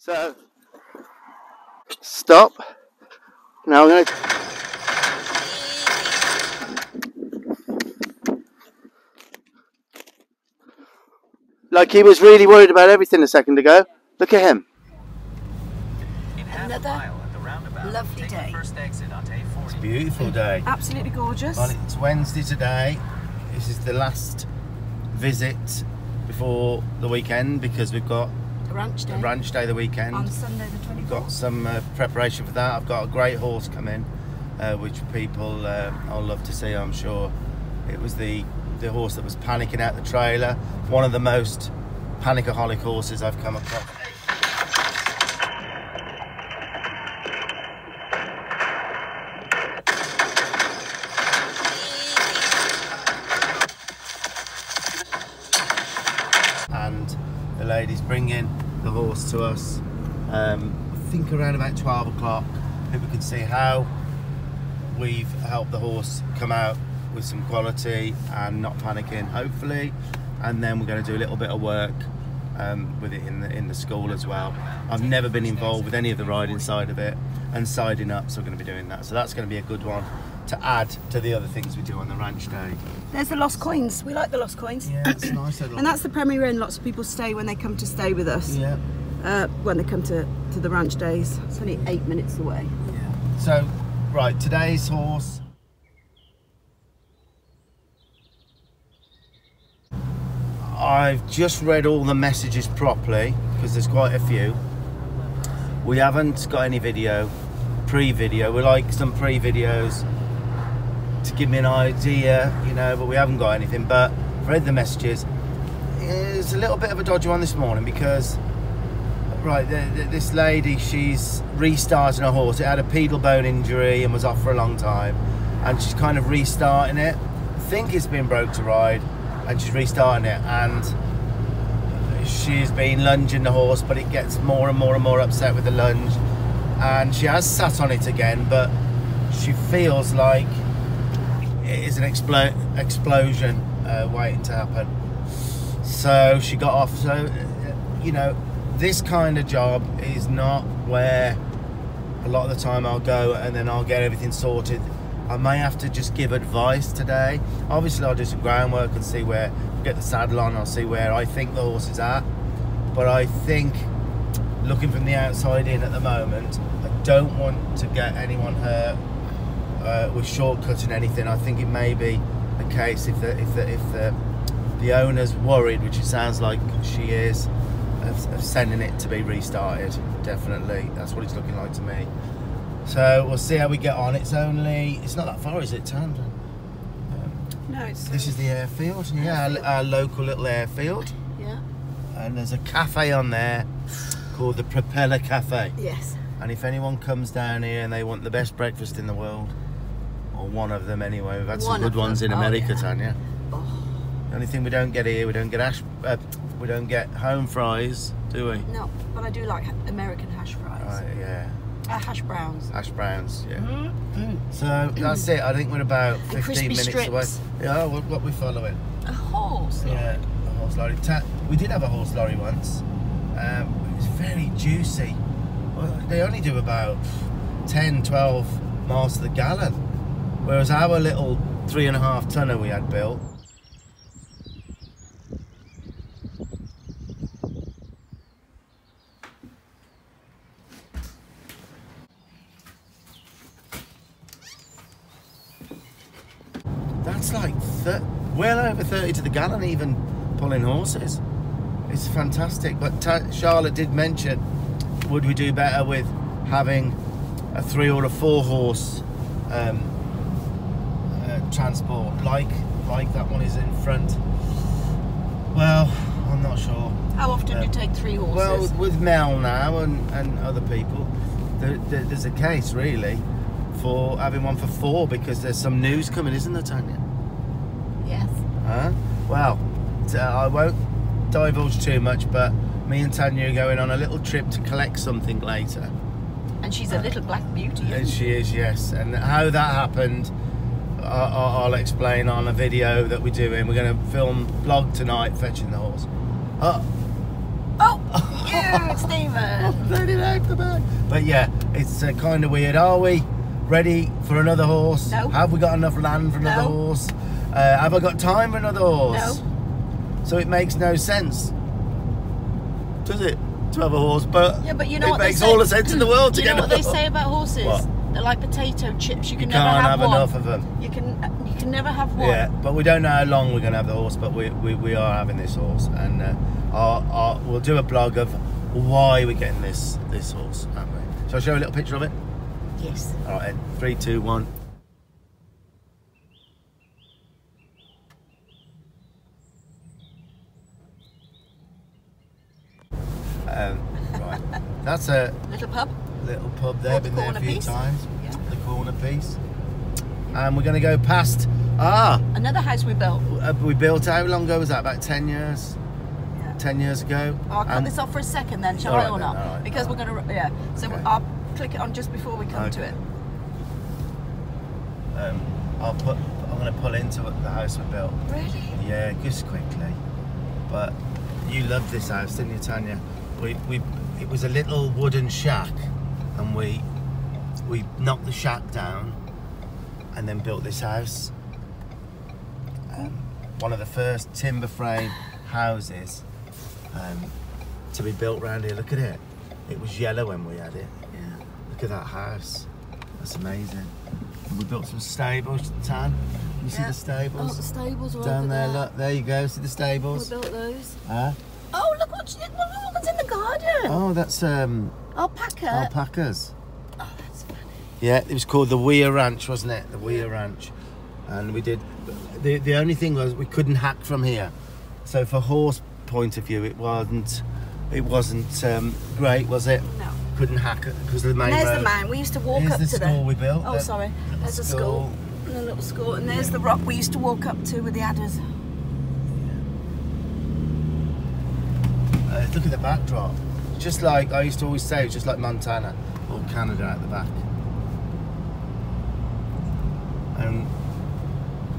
So, stop. Now I'm going to. Like he was really worried about everything a second ago. Look at him. Another lovely day. It's a beautiful day. Absolutely gorgeous. Well, it's Wednesday today. This is the last visit before the weekend because we've got Ranch day. a ranch day the weekend. On Sunday the 24th. got some uh, preparation for that. I've got a great horse coming, uh, which people uh, I'll love to see. I'm sure it was the the horse that was panicking out the trailer. One of the most panicaholic horses I've come across. And the lady's bringing to us. Um, I think around about 12 o'clock, people can see how we've helped the horse come out with some quality and not panicking, hopefully. And then we're going to do a little bit of work um, with it in the in the school as well. I've never been involved with any of the riding side of it and siding up, so we're going to be doing that. So that's going to be a good one to add to the other things we do on the ranch day. There's the lost coins. We like the lost coins. Yeah, it's nice. And that's the Premier Inn. Lots of people stay when they come to stay with us. yeah. Uh, when they come to, to the ranch days. It's only eight minutes away. So, right, today's horse. I've just read all the messages properly because there's quite a few. We haven't got any video, pre-video. We like some pre-videos to give me an idea, you know, but we haven't got anything. But I've read the messages. It's a little bit of a dodgy one this morning because Right, this lady, she's restarting her horse. It had a pedal bone injury and was off for a long time, and she's kind of restarting it. I think it's been broke to ride, and she's restarting it, and she's been lunging the horse, but it gets more and more and more upset with the lunge, and she has sat on it again, but she feels like it is an explo- explosion uh, waiting to happen. So she got off. So, uh, you know, this kind of job is not where a lot of the time I'll go and then I'll get everything sorted. I may have to just give advice today. Obviously, I'll do some groundwork and see where, get the saddle on, I'll see where I think the horse is at. But I think, looking from the outside in at the moment, I don't want to get anyone hurt uh, with shortcutting anything. I think it may be the case if the, if the, if the, the owner's worried, which it sounds like she is, of, of sending it to be restarted. Definitely, that's what it's looking like to me. So we'll see how we get on. It's only, it's not that far, is it, Tandon? No, it's. This is the airfield, yeah, our, our local little airfield. Yeah. And there's a cafe on there called the Propeller Cafe. Yes. And if anyone comes down here and they want the best breakfast in the world, or one of them anyway, we've had some good ones in oh, America, yeah. Tanya. Oh, The only thing we don't get here, we don't get ash, uh, we don't get home fries, do we? no, but I do like American hash fries. Right, yeah, Uh, hash browns. hash browns, yeah. Mm. So that's it. I think we're about And 15 crispy minutes strips. away. Yeah, what, what we following? A horse. Yeah, a horse lorry. Ta- we did have a horse lorry once. Um, it was very juicy. Well, they only do about 10, 12 miles to the gallon. Whereas our little three and a half tonner we had built. That's like well over 30 to the gallon, even pulling horses. It's fantastic. But Charlotte did mention would we do better with having a three or a four horse um, uh, transport, like like that one is in front? Well, I'm not sure. How often do you Um, take three horses? Well, with- with Mel now and, and other people, there, there, there's a case really for having one for four because there's some news coming, isn't there, Tanya? Yes. Huh? Well, I won't divulge too much, but me and Tanya are going on a little trip to collect something later. And she's a little black beauty. And she? she is, yes. And how that happened, I- I- I'll explain on a video that we're doing. We're going to film vlog tonight, fetching the horse. Oh, Oh, Stephen. Bloody like the man. But yeah, it's uh, kind of weird. Are we ready for another horse? No. Have we got enough land for another No. horse? Uh, have I got time for another horse? No. So it makes no sense, does it, to have a horse? But Yeah, but you know it makes all the sense in the world to you get know what they say about horses? What? They're like potato chips. You You can can't never have, have one. enough of them. You can you can never have one. Yeah, but we don't know how long we're going to have the horse, but we, we, we are having this horse, and uh, our, our, we'll do a blog of why we're getting this this horse, aren't we? Shall I show you a little picture of it? Yes. All right, three, two, one. Um, right, that's a Little pub. little pub there. Been there a few Piece. times. Yeah. The corner piece, and we're going to go past. Ah, Another house we built. uh, we built. How long ago was that? About ten years. Yeah. 10 years ago. I'll cut this off for a second then, shall All I right or not? right, because all we're going to, yeah. So Okay. I'll click it on just before we come to it. um, I'll put. I'm going to pull into the house we built. Really? Yeah, just quickly. But you loved this house, didn't you, Tanya? We, we, it was a little wooden shack, and we, we knocked the shack down, and then built this house. Um, one of the first timber frame houses um, to be built round here. Look at it. It was yellow when we had it. Yeah. Look at that house. That's amazing. And we built some stables, Tan. You see the stables? Oh, the stables Down there, there. look. There you go. See the stables? We built those. Huh? Oh, look what's, look what's in the garden. Oh, that's um, Alpaca. alpacas. oh, that's funny. Yeah, it was called the Weir Ranch, wasn't it? The Weir Ranch. And we did. The, the only thing was we couldn't hack from here. So, for horse point of view, it wasn't. It wasn't um, great, was it? No. Couldn't hack it because of the main And there's road. the man. We used to walk Here's up the to school the. we built. Oh, sorry. There's a school. school. And a little school. And there's the rock we used to walk up to with the adders. Uh, look at the backdrop. Just like I used to always say, just like Montana or Canada at the back. And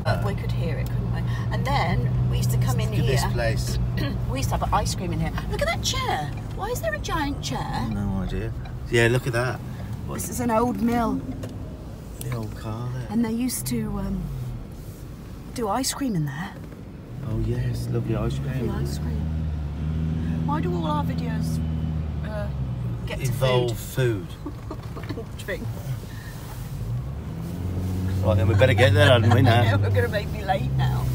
But we could hear it, couldn't we? And then we used to come in at this here. place. We used to have ice cream in here. Look at that chair. Why is there a giant chair? No idea. Yeah, look at that. What's This is an old mill, the old car there? and they used to um, do ice cream in there. Oh yes, lovely ice cream. The ice cream. Why do all our videos uh, get to Evolve food. food? Drink. Right then, we better get there, hadn't we now? We're going to make me late now.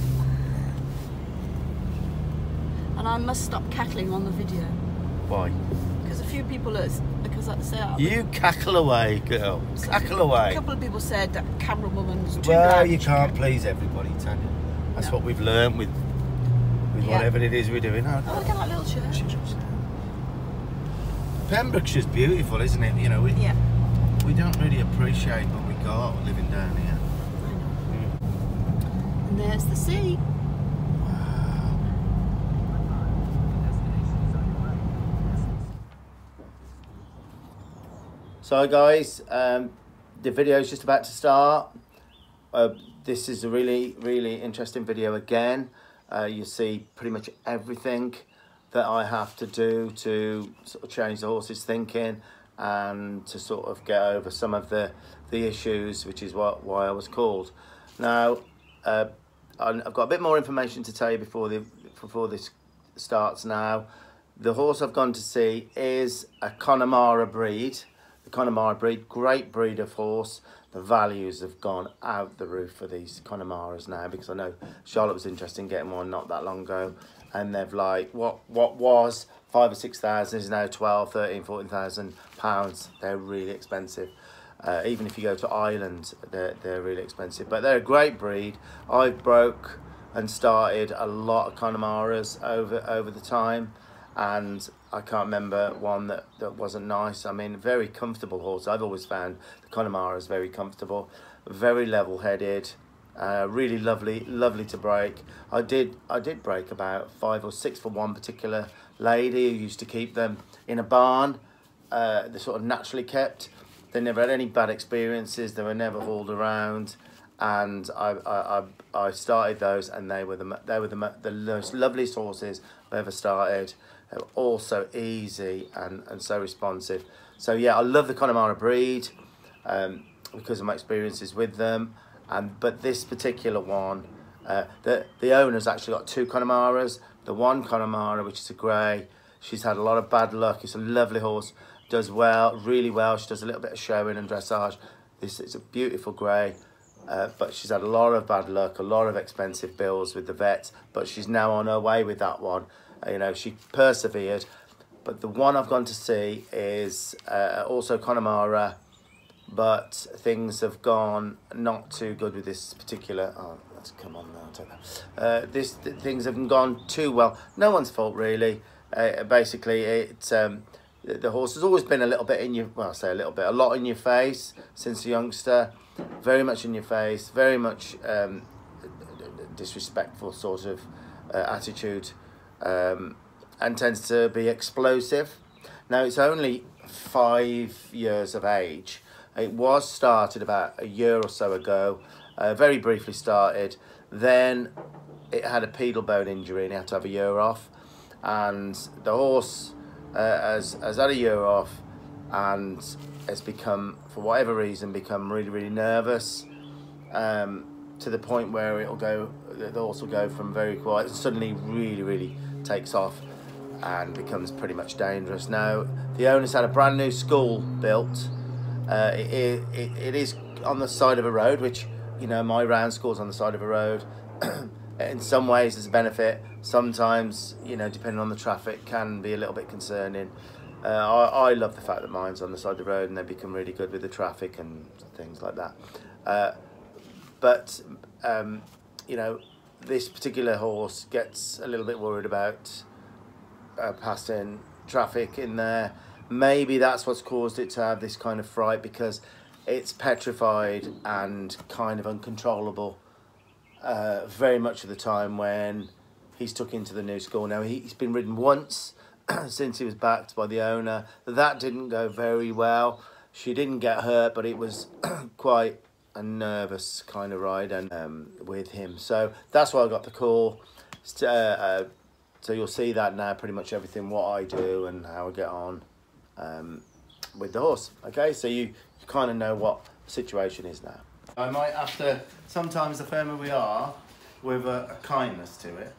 And I must stop cackling on the video Why? because a few people are because I say I- You cackle away, girl. so Cackle away. A couple of people said that camera woman's too Well, loud. you can't please everybody, Tanya. That's No. what we've learned with with Yeah. whatever it is we're doing. Oh, look at that little church. Pembrokeshire's beautiful, isn't it? You know, we, Yeah, we don't really appreciate what we got living down here. I know. And there's the sea. So, guys, um, the video is just about to start. Uh, this is a really, really interesting video again. Uh, you see pretty much everything that I have to do to sort of change the horse's thinking and to sort of get over some of the, the issues, which is what why I was called. Now, uh, I've got a bit more information to tell you before the before this starts. Now, the horse I've gone to see is a Connemara breed. The Connemara breed, great breed of horse. The values have gone out the roof for these Connemaras now because I know Charlotte was interested in getting one not that long ago, and they've like what what was five or six thousand is now 12, 13, 14,000 pounds. They're really expensive. Uh, even if you go to Ireland, they're, they're really expensive. But they're a great breed. I've broke and started a lot of Connemaras over over the time, and I can't remember one that, that wasn't nice. I mean, very comfortable horse. I've always found the Connemara is very comfortable, very level-headed, uh, really lovely, lovely to break. I did I did break about five or six for one particular lady who used to keep them in a barn. Uh, they're sort of naturally kept. They never had any bad experiences. They were never hauled around, and I I, I, I started those, and they were the they were the the most loveliest horses I've ever started. They're also easy and, and so responsive. So yeah, I love the Connemara breed um, because of my experiences with them. And but this particular one, uh, the the owner's actually got two Connemaras. The one Connemara, which is a grey, she's had a lot of bad luck. It's a lovely horse, does well, really well. She does a little bit of showing and dressage. This is a beautiful grey. Uh, but she's had a lot of bad luck, a lot of expensive bills with the vets, but she's now on her way with that one. You know, she persevered. But the one I've gone to see is uh, also Connemara, but things have gone not too good with this particular. Oh, let's come on now, take that. Uh, this th- things haven't gone too well. No one's fault really. Uh, basically, it's um, the, the horse has always been a little bit in your. Well, I say a little bit, a lot in your face since a youngster. Very much in your face. Very much um, disrespectful sort of uh, attitude, um, and tends to be explosive. Now it's only five years of age. It was started about a year or so ago, uh, very briefly started. Then it had a pedal bone injury and had to have a year off. And the horse uh, has, has had a year off and has become, for whatever reason, become really, really nervous um, to the point where it'll go, the horse will go from very quiet, suddenly really, really takes off and becomes pretty much dangerous. Now, the owner's had a brand new school built. Uh, it, it, it is on the side of a road, which, you know, my round school's on the side of a road. In some ways, it's a benefit. Sometimes, you know, depending on the traffic, can be a little bit concerning. Uh, I, I love the fact that mine's on the side of the road and they become really good with the traffic and things like that. Uh, but, um, you know, this particular horse gets a little bit worried about uh, passing traffic in there. Maybe that's what's caused it to have this kind of fright because it's petrified and kind of uncontrollable uh, very much of the time when he's took into the new school. Now, he, he's been ridden once since he was backed by the owner. That didn't go very well. She didn't get hurt, but it was quite a nervous kind of ride and um, with him. So that's why I got the call. Uh, uh, so you'll see that now, pretty much everything, what I do and how I get on um, with the horse. Okay, so you, you kind of know what the situation is now. I might have to, sometimes the firmer we are, with a, a kindness to it,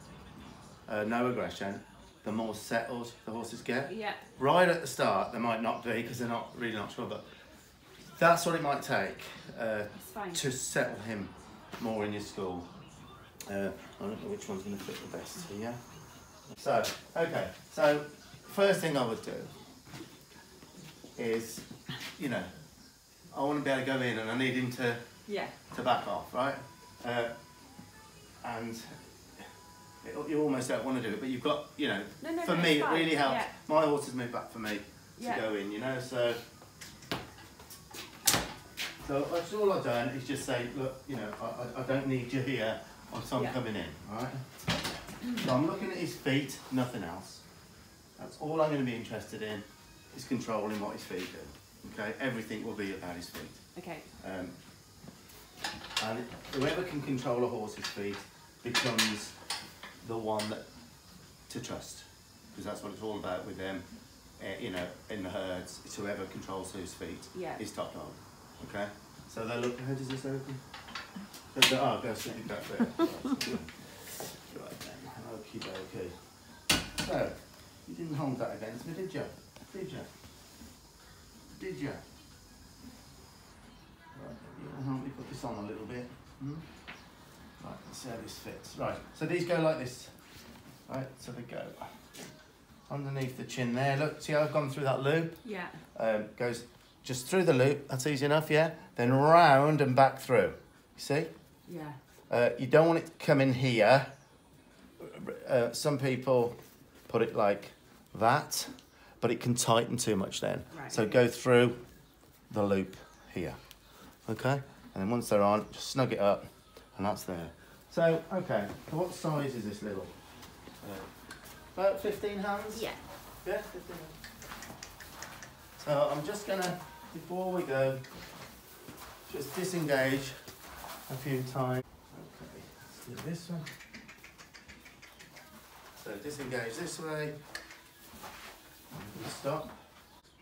uh, no aggression, the more settled the horses get. Yeah. Right at the start, they might not be because they're not really not sure, but that's what it might take uh, to settle him more in your school. Uh, I don't know which one's going to fit the best for you. So, okay, so first thing I would do is, you know, I want to be able to go in and I need him to, Yeah. to back off, right? Uh, and it, you almost don't want to do it, but you've got, you know, No, no, for no, me it really helps. yeah. My horses move back for me to Yeah. go in, you know, so. So that's all I've done is just say, look, you know, I, I, don't need you here, I'm Yeah. coming in, alright? So I'm looking at his feet, nothing else. That's all I'm going to be interested in, is controlling what his feet do. Okay, everything will be about his feet. Okay. Um, and whoever can control a horse's feet becomes the one that to trust, because that's what it's all about with them. Uh, you know, in the herds, it's whoever controls whose feet Yeah. is top dog. Okay, so they look. How does this open? Does it- Oh, go sit it back there. right then. Okie dokie. So, you didn't hold that against me, did you? Did you? Did you? Right, you can help me put this on a little bit. Hmm? Right, let's see how this fits. Right, so these go like this. Right, so they go underneath the chin there. Look, see how I've gone through that loop? Yeah. Um, goes just through the loop. That's easy enough, yeah? Then round and back through. You see? Yeah. Uh, you don't want it to come in here. Uh, some people put it like that, but it can tighten too much then. Right, So go through the loop here. Okay? And then once they're on, just snug it up, and that's there. So, okay, so what size is this little? Uh, about 15 hands? Yeah. Yeah, 15 hands. So I'm just gonna, before we go, just disengage a few times. Okay, let's do this one. So disengage this way, Stop.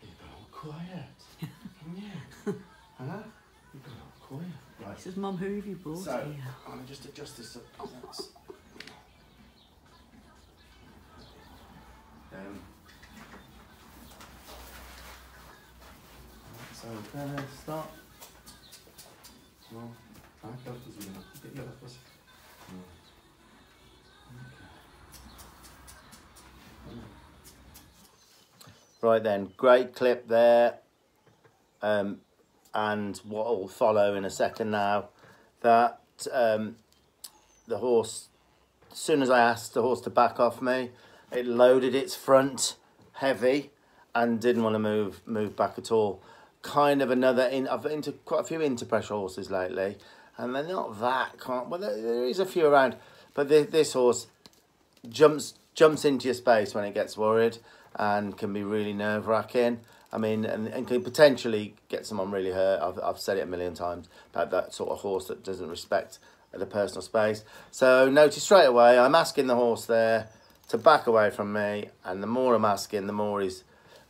You've got all quiet. Can you? huh? You've got all quiet. Right. Says, Mum, who have you brought So, here? I'm gonna just adjust this up. Oh, 'cause that's- Um, Right then, great clip there. Um, and what will follow in a second now that um, the horse as soon as I asked the horse to back off me it loaded its front heavy and didn't want to move move back at all kind of another in I've been into quite a few into-pressure horses lately and they're not that can't well there, there is a few around but this, horse jumps jumps into your space when it gets worried and can be really nerve wracking. I mean, and, and can potentially get someone really hurt. I've, I've said it a million times about that sort of horse that doesn't respect the personal space. So notice straight away, I'm asking the horse there to back away from me, and the more I'm asking, the more he's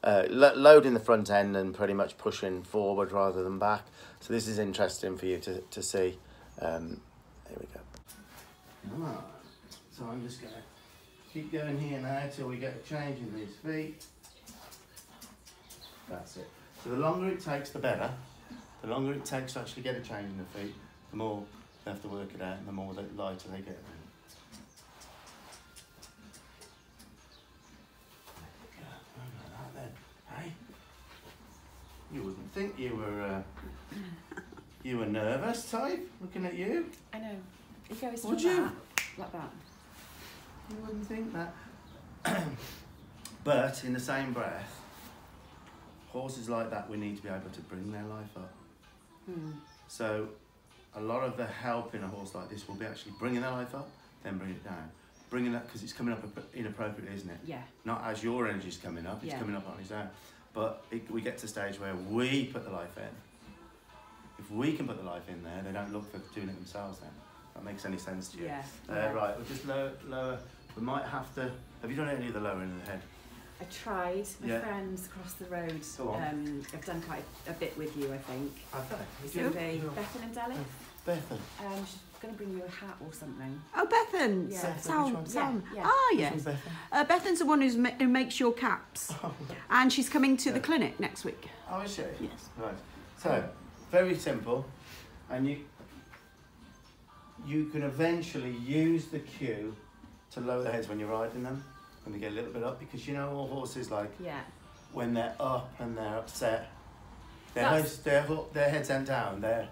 uh, lo- loading the front end and pretty much pushing forward rather than back. So this is interesting for you to, to see. Um, here we go. So I'm just going to keep going here now till we get a change in these feet. That's it. So the longer it takes, the better. The longer it takes to actually get a change in the feet, the more they have to work it out and the more lighter they get. You wouldn't think you were uh, you were nervous type looking at you. I know. It goes Would from you? that, like that. You wouldn't think that. but in the same breath, horses like that, we need to be able to bring their life up. Hmm. So, a lot of the help in a horse like this will be actually bringing their life up, then bring it down. Bringing it because it's coming up inappropriately, isn't it? Yeah. Not as your energy's coming up, it's Yeah. coming up on its own. But it, we get to a stage where we put the life in. If we can put the life in there, they don't look for doing it themselves then. That makes any sense to you? Yeah. Uh, yeah. right, we'll just lower, lower. We might have to. Have you done any of the lowering of the head? I tried. My Yeah. friends across the road Go on. um, have done quite a bit with you, I think. Okay. So they, Bethan and Deli, Bethan. um, going to bring you a hat or something. Oh, Bethan. Yeah. Sa- Sam. Sam. Yeah, yeah. Ah, yes. Bethan? Uh, Bethan's the one who's ma- who makes your caps. And she's coming to the clinic next week. Oh, is she? Yes. Right. So, very simple, and you you can eventually use the cue to lower the heads when you're riding them, when they get a little bit up, because you know all horses like Yeah. when they're up and they're upset, their That's- heads their, ho- their heads aren't down. They're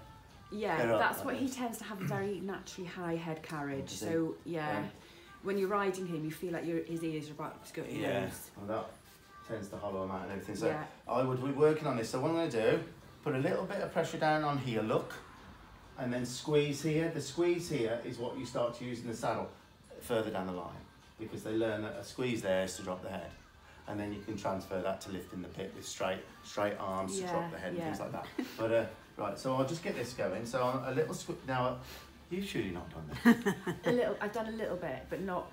Yeah, They're that's what he tends to have a very naturally high head carriage. So, yeah, Yeah. when you're riding him, you feel like your his ears are about to go nose. Well, that tends to hollow them out and everything. So Yeah. I would be working on this. So what I'm going to do, put a little bit of pressure down on here, look, and then squeeze here. The squeeze here is what you start to use in the saddle further down the line because they learn that a squeeze there is to drop the head. And then you can transfer that to lifting the pit with straight straight arms to drop the head yeah. and things like that. But uh, right, so I'll just get this going. So I'm a little squ- now. You've surely not done that A little, I've done a little bit, but not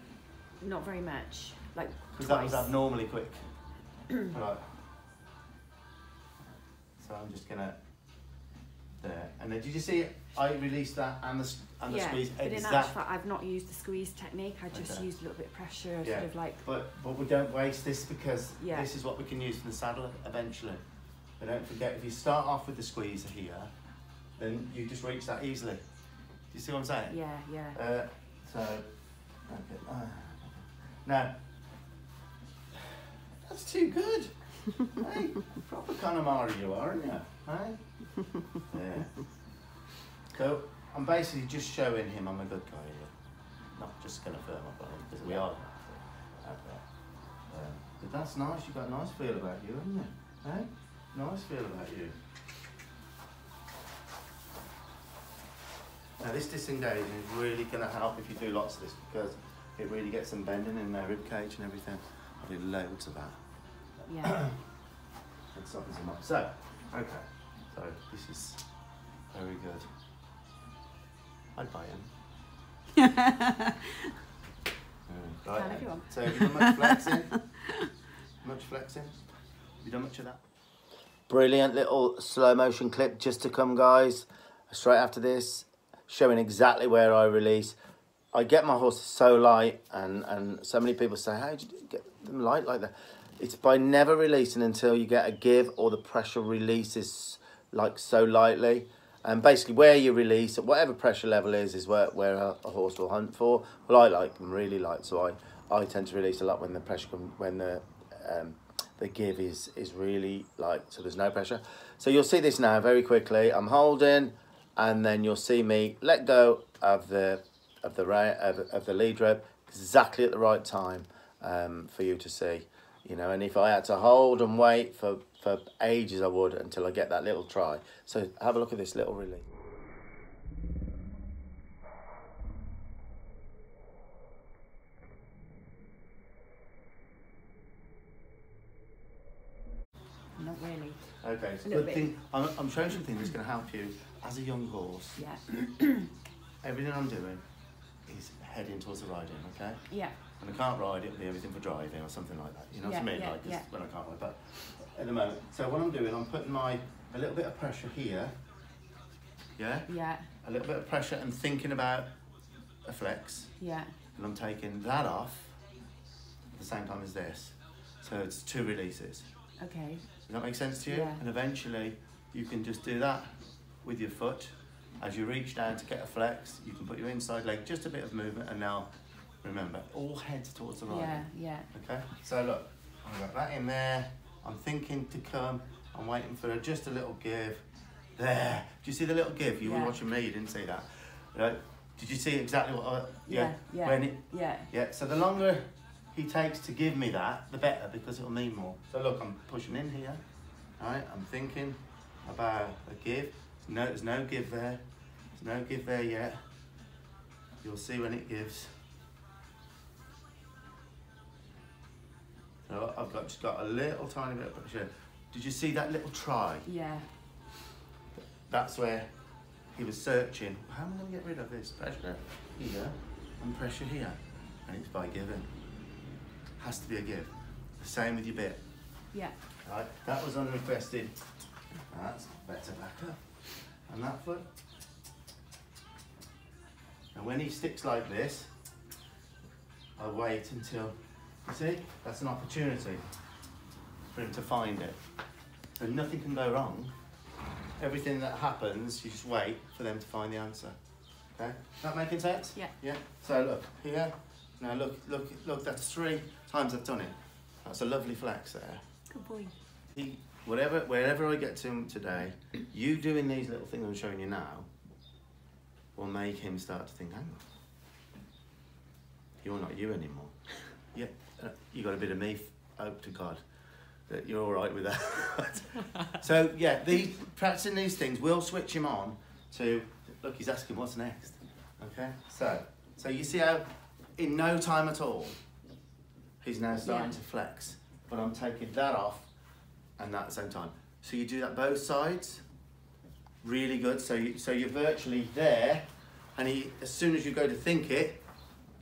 not very much. Like because that was abnormally quick. right. So I'm just gonna there, and then did you see I released that and the and the yeah, squeeze but in actual fact, I've not used the squeeze technique. I just Okay. used a little bit of pressure, Yeah. sort of like But but we don't waste this because Yeah. this is what we can use in the saddle eventually. But don't forget if you start off with the squeezer here, then you just reach that easily. Do you see what I'm saying? yeah, yeah. Uh, so, okay. uh, now, that's too good. hey, proper Connemara you are, aren't you? Hey? Yeah. So, I'm basically just showing him I'm a good guy here. Not just going to firm up on him, because we are. Okay. Um, but that's nice, you've got a nice feel about you, haven't you? Hey? Nice feel about you. Now this disengaging is really going to help if you do lots of this because it really gets them bending in their rib cage and everything. I do loads of that. Yeah. It softens them up. So, okay. So this is very good. I'd buy him. You want. So have you done much flexing? much flexing? Have You done much of that? Brilliant little slow motion clip just to come, guys. Straight after this, showing exactly where I release. I get my horses so light, and, and so many people say, how did you get them light like that? It's by never releasing until you get a give or the pressure releases like so lightly. And basically where you release at whatever pressure level is, is where, where a, a horse will hunt for. Well, I like them really light, so I, I tend to release a lot when the pressure, when the um, the give is is really light, so there's no pressure. So you'll see this now very quickly. I'm holding, and then you'll see me let go of the of the of, of the lead rope exactly at the right time um, for you to see. You know, and if I had to hold and wait for for ages, I would until I get that little try. So have a look at this little release. Not really. Okay, so good bit. thing. I'm, I'm showing something that's going to help you as a young horse. Yeah. Everything I'm doing is heading towards the riding, okay? Yeah. When I can't ride, it'll be everything for driving or something like that. You know what I mean? yeah, like yeah. when I can't ride. But at the moment, so what I'm doing, I'm putting my a little bit of pressure here. Yeah. Yeah. A little bit of pressure and thinking about a flex, Yeah. and I'm taking that off at the same time as this. So it's two releases. Okay. Does that make sense to you? Yeah. And eventually, you can just do that with your foot. As you reach down to get a flex, you can put your inside leg, just a bit of movement, and now, remember, all heads towards the right. Yeah. Yeah. Okay, so look, I've got that in there. I'm thinking to come. I'm waiting for just a little give. There. Do you see the little give? You Yeah. were watching me. You didn't see that. Right? Did you see exactly what? I, Yeah. Yeah. When it, Yeah. yeah. So the longer he takes to give me that, the better because it'll mean more. So look, I'm pushing in here. All right. I'm thinking about a give. No, there's no give there. There's no give there yet. You'll see when it gives. So I've got just got a little tiny bit of pressure. Did you see that little try? Yeah. That's where he was searching. How am I going to get rid of this pressure here and pressure here? And it's by giving. Has to be a give. The same with your bit. Yeah. Right, that was unrequested. That's better back up. And that foot. And when he sticks like this, I wait until, you see, that's an opportunity for him to find it. So nothing can go wrong. Everything that happens, you just wait for them to find the answer. Okay? That making sense? Yeah. Yeah. So look, here. Now look, look, look, that's three times I've done it. That's a lovely flex there. Good boy. He, whatever, wherever I get to him today, you doing these little things I'm showing you now will make him start to think, hang on, you're not you anymore. Yeah, uh, you got a bit of me. Hope to God that you're all right with that. so yeah, these practicing these things will switch him on to look. He's asking what's next. Okay, so so you see how in no time at all he's now starting Yeah. to flex, but I'm taking that off and that at the same time. So you do that both sides, really good. So you, so you're virtually there, and he as soon as you go to think it,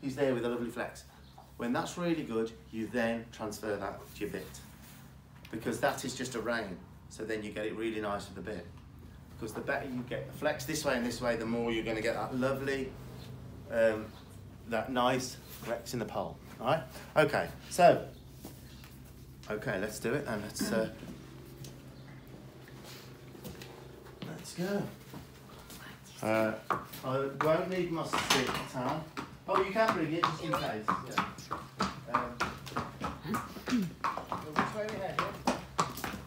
he's there with a lovely flex. When that's really good, you then transfer that to your bit, because that is just a rein. So then you get it really nice with the bit. Because the better you get the flex this way and this way, the more you're going to get that lovely, um, that nice flex in the poll. All right. Okay. So Okay, let's do it and let's uh, let's go. Uh, I won't need my stick, Tam. Oh, you can bring it just in case. Yeah. Um, which way we heading?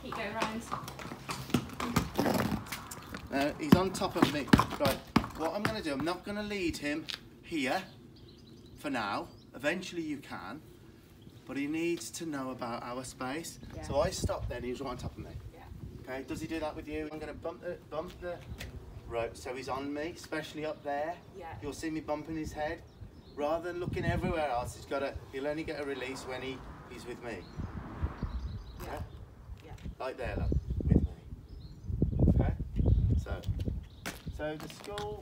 Keep going round. Uh, he's on top of me. Right, what I'm going to do, I'm not going to lead him here for now. Eventually you can, but he needs to know about our space. Yeah. So I stop then, he's right on top of me. Yeah. Okay, does he do that with you? I'm going to bump the, bump the rope so he's on me, especially up there. Yeah. You'll see me bumping his head. Rather than looking everywhere else, he's got to, he'll only get a release when he, he's with me. Yeah? Yeah. Like there, look, with me. Okay? So, so the school.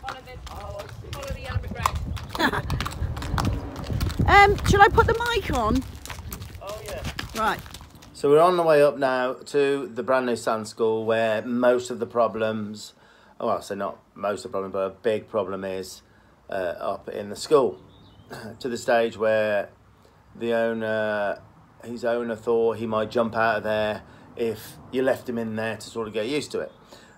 Follow the, Oh, I see. follow the yellow brick road. Um, shall I put the mic on? Oh, yeah. Right. So we're on the way up now to the brand new Sand School where most of the problems, oh, well, so not most of the problem, but a big problem is uh, up in the school. to the stage where the owner, his owner thought he might jump out of there if you left him in there to sort of get used to it.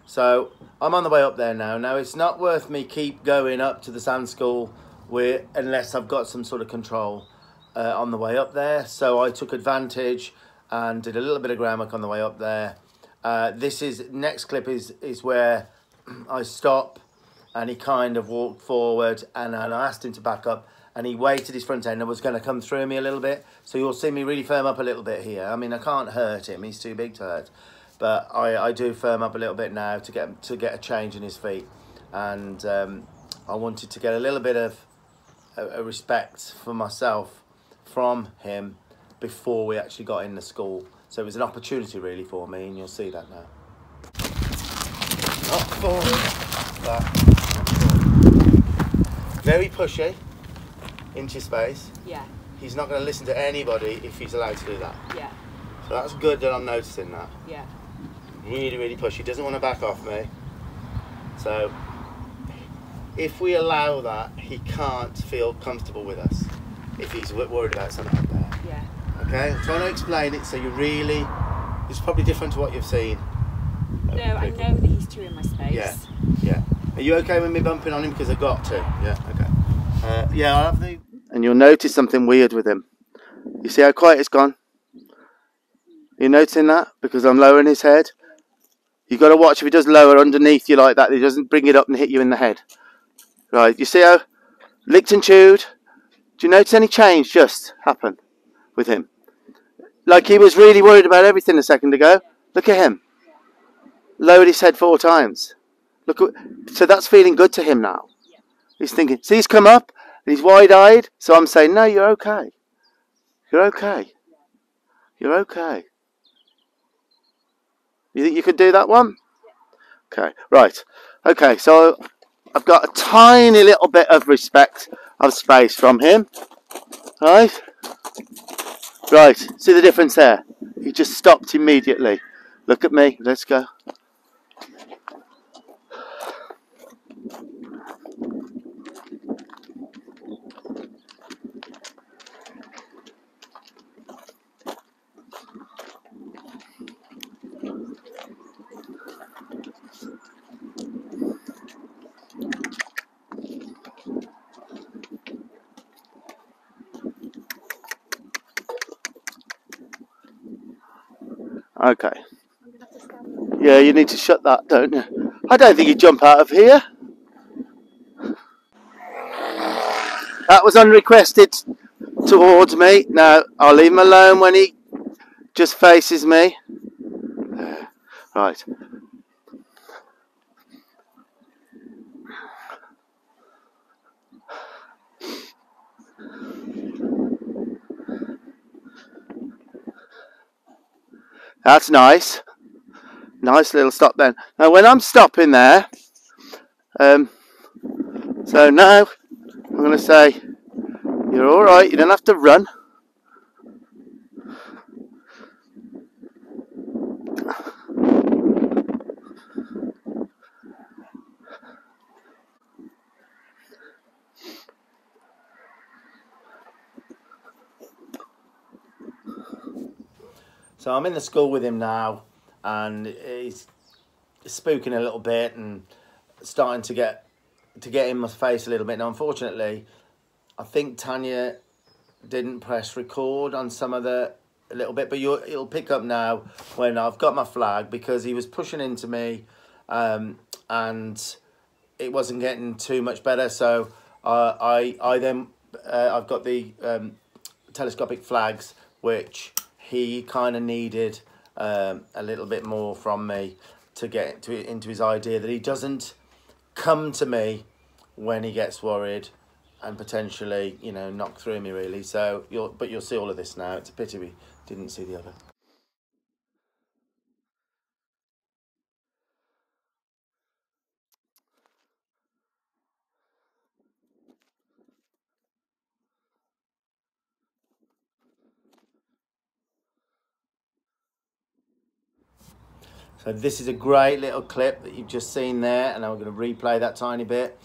So I'm on the way up there now. Now it's not worth me keep going up to the Sand School unless I've got some sort of control uh, on the way up there. So I took advantage and did a little bit of ground work on the way up there. Uh, this is next clip is is where I stop and he kind of walked forward and, and I asked him to back up and he waited his front end and was going to come through me a little bit. So you'll see me really firm up a little bit here. I mean, I can't hurt him. He's too big to hurt. But I, I do firm up a little bit now to get to get a change in his feet. And um, I wanted to get a little bit of a, a respect for myself from him before we actually got in the school. So it was an opportunity really for me, and you'll see that now. Not forward, but very pushy into space. Yeah, He's not going to listen to anybody if he's allowed to do that. yeah, So that's good that I'm noticing that. yeah. Really, really pushy. Doesn't want to back off me. So if we allow that, he can't feel comfortable with us if he's worried about something up there. Yeah. Okay, I'm trying to explain it so you really. It's probably different to what you've seen. No, I know that he's too in my space. Yeah. Yeah. Are you okay with me bumping on him because I got to? Yeah. Okay. Uh, yeah, I'll have the. And you'll notice something weird with him. You see how quiet it's gone? You're noticing that? Because I'm lowering his head. You've got to watch if he does lower underneath you like that, he doesn't bring it up and hit you in the head. Right, you see how licked and chewed? Do you notice any change just happen with him? Like he was really worried about everything a second ago. Look at him. Lowered his head four times. Look, so that's feeling good to him now. He's thinking, see, he's come up and he's wide-eyed. So I'm saying, no, you're okay. You're okay. You're okay. You think you could do that one? Okay, right. Okay, so I've got a tiny little bit of respect of space from him. Right? Right, see the difference there? He just stopped immediately. Look at me, let's go. Okay. Yeah, you need to shut that, don't you? I don't think you jump out of here. That was unrequested towards me. Now, I'll leave him alone when he just faces me. Right. That's nice. Nice little stop then. Now when I'm stopping there, um, so now I'm going to say, you're all right. You don't have to run. So I'm in the school with him now, and he's spooking a little bit and starting to get to get in my face a little bit. Now, unfortunately, I think Tanya didn't press record on some of the a little bit, but you'll it'll pick up now when I've got my flag because he was pushing into me, um, and it wasn't getting too much better. So uh, I I then uh, I've got the um, telescopic flags which he kind of needed um, a little bit more from me to get to into his idea that he doesn't come to me when he gets worried and potentially you know knock through me really. So you'll but you'll see all of this now. It's a pity we didn't see the other So this is a great little clip that you've just seen there, and I'm going to replay that tiny bit.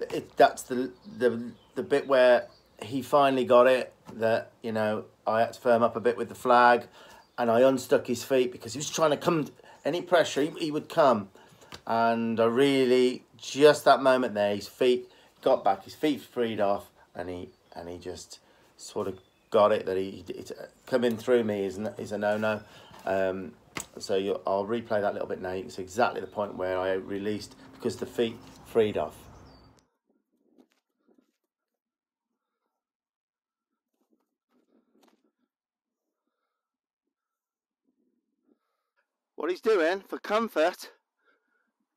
It, that's the, the the bit where he finally got it. That you know I had to firm up a bit with the flag, and I unstuck his feet because he was trying to come. Any pressure, he, he would come, and I really just that moment there, his feet got back, his feet freed off, and he and he just sort of got it that he it, coming through me is is a no no. Um, so you, I'll replay that little bit now. You can see exactly the point where I released because the feet freed off. What he's doing for comfort,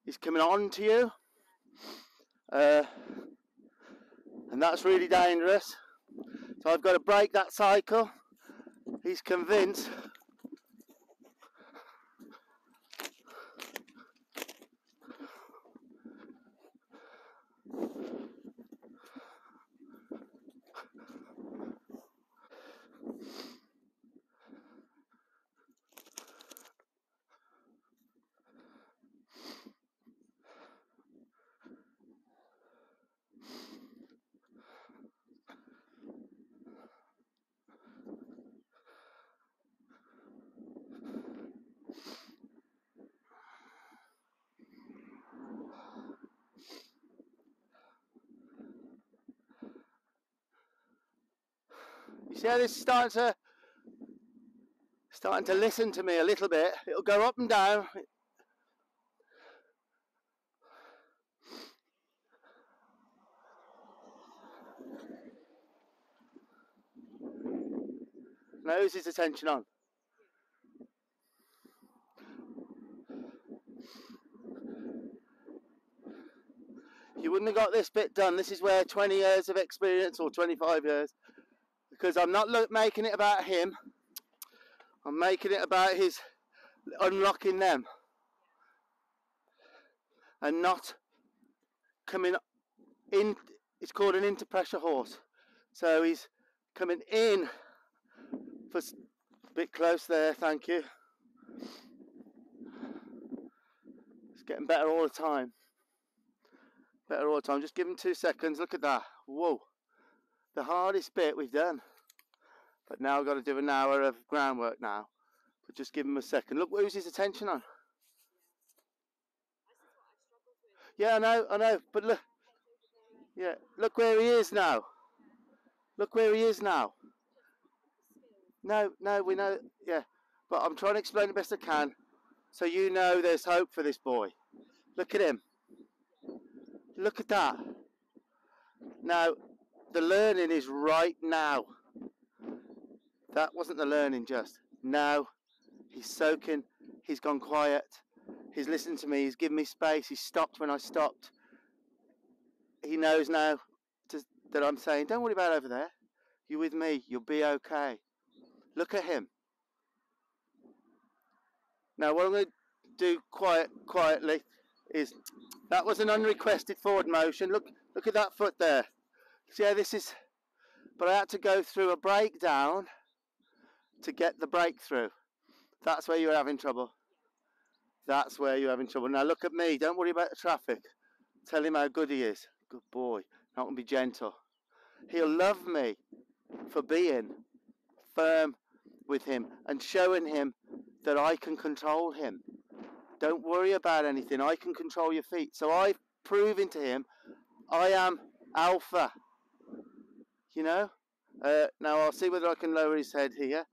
he's coming on to you. Uh, and that's really dangerous. So I've got to break that cycle. He's convinced You see how this is starting to starting to listen to me a little bit. It'll go up and down. Who's his attention on? You wouldn't have got this bit done. This is where 20 years of experience or 25 years because I'm not making it about him. I'm making it about his unlocking them and not coming in. It's called an into-pressure horse. So he's coming in for a bit close there. Thank you. It's getting better all the time. Better all the time. Just give him two seconds. Look at that. Whoa the hardest bit we've done. But now I've got to do an hour of groundwork now. But just give him a second. Look, who's his attention on? Yeah, I know, I know. But look, yeah, look where he is now. Look where he is now. No, no, we know, yeah. But I'm trying to explain the best I can so you know there's hope for this boy. Look at him. Look at that. Now, the learning is right now. That wasn't the learning just. Now he's soaking, he's gone quiet, he's listened to me, he's given me space, he stopped when I stopped. He knows now to, that I'm saying, don't worry about over there. You're with me, you'll be okay. Look at him. Now what I'm going to do quiet, quietly is that was an unrequested forward motion. Look, look at that foot there. See how this is, but I had to go through a breakdown to get the breakthrough. That's where you're having trouble. That's where you're having trouble. Now look at me, don't worry about the traffic. Tell him how good he is. Good boy. Not gonna be gentle. He'll love me for being firm with him and showing him that I can control him. Don't worry about anything. I can control your feet. So I've proven to him I am alpha you know. Uh, now I'll see whether I can lower his head here.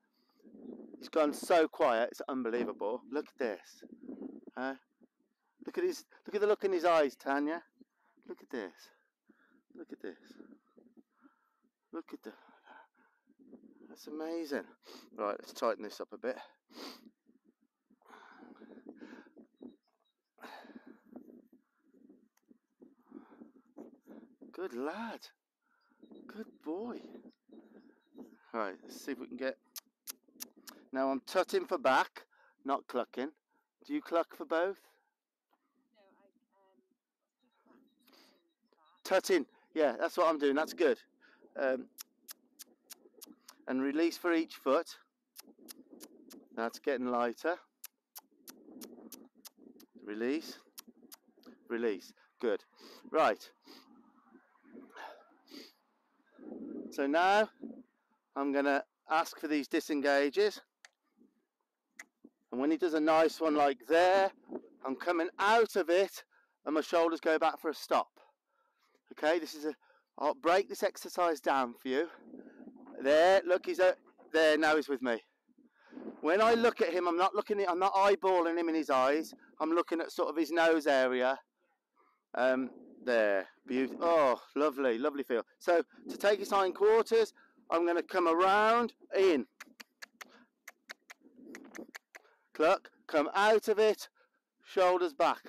He's gone so quiet, it's unbelievable. Look at this. Uh, look at his look at the look in his eyes, Tanya. Look at this. Look at this. Look at the that's amazing. Right, let's tighten this up a bit. Good lad. Good boy. Right, let's see if we can get... Now I'm tutting for back, not clucking. Do you cluck for both? No, I... Um, tutting. Yeah, that's what I'm doing. That's good. Um, and release for each foot. That's getting lighter. Release. Release. Good. Right. So now I'm going to ask for these disengages. And when he does a nice one like there, I'm coming out of it and my shoulders go back for a stop. Okay, this is a, I'll break this exercise down for you. There, look, he's a, there, now he's with me. When I look at him, I'm not looking I'm not eyeballing him in his eyes. I'm looking at sort of his nose area. Um, there, beautiful. Oh, lovely, lovely feel. So to take his hind quarters, I'm going to come around, in. Cluck, come out of it, shoulders back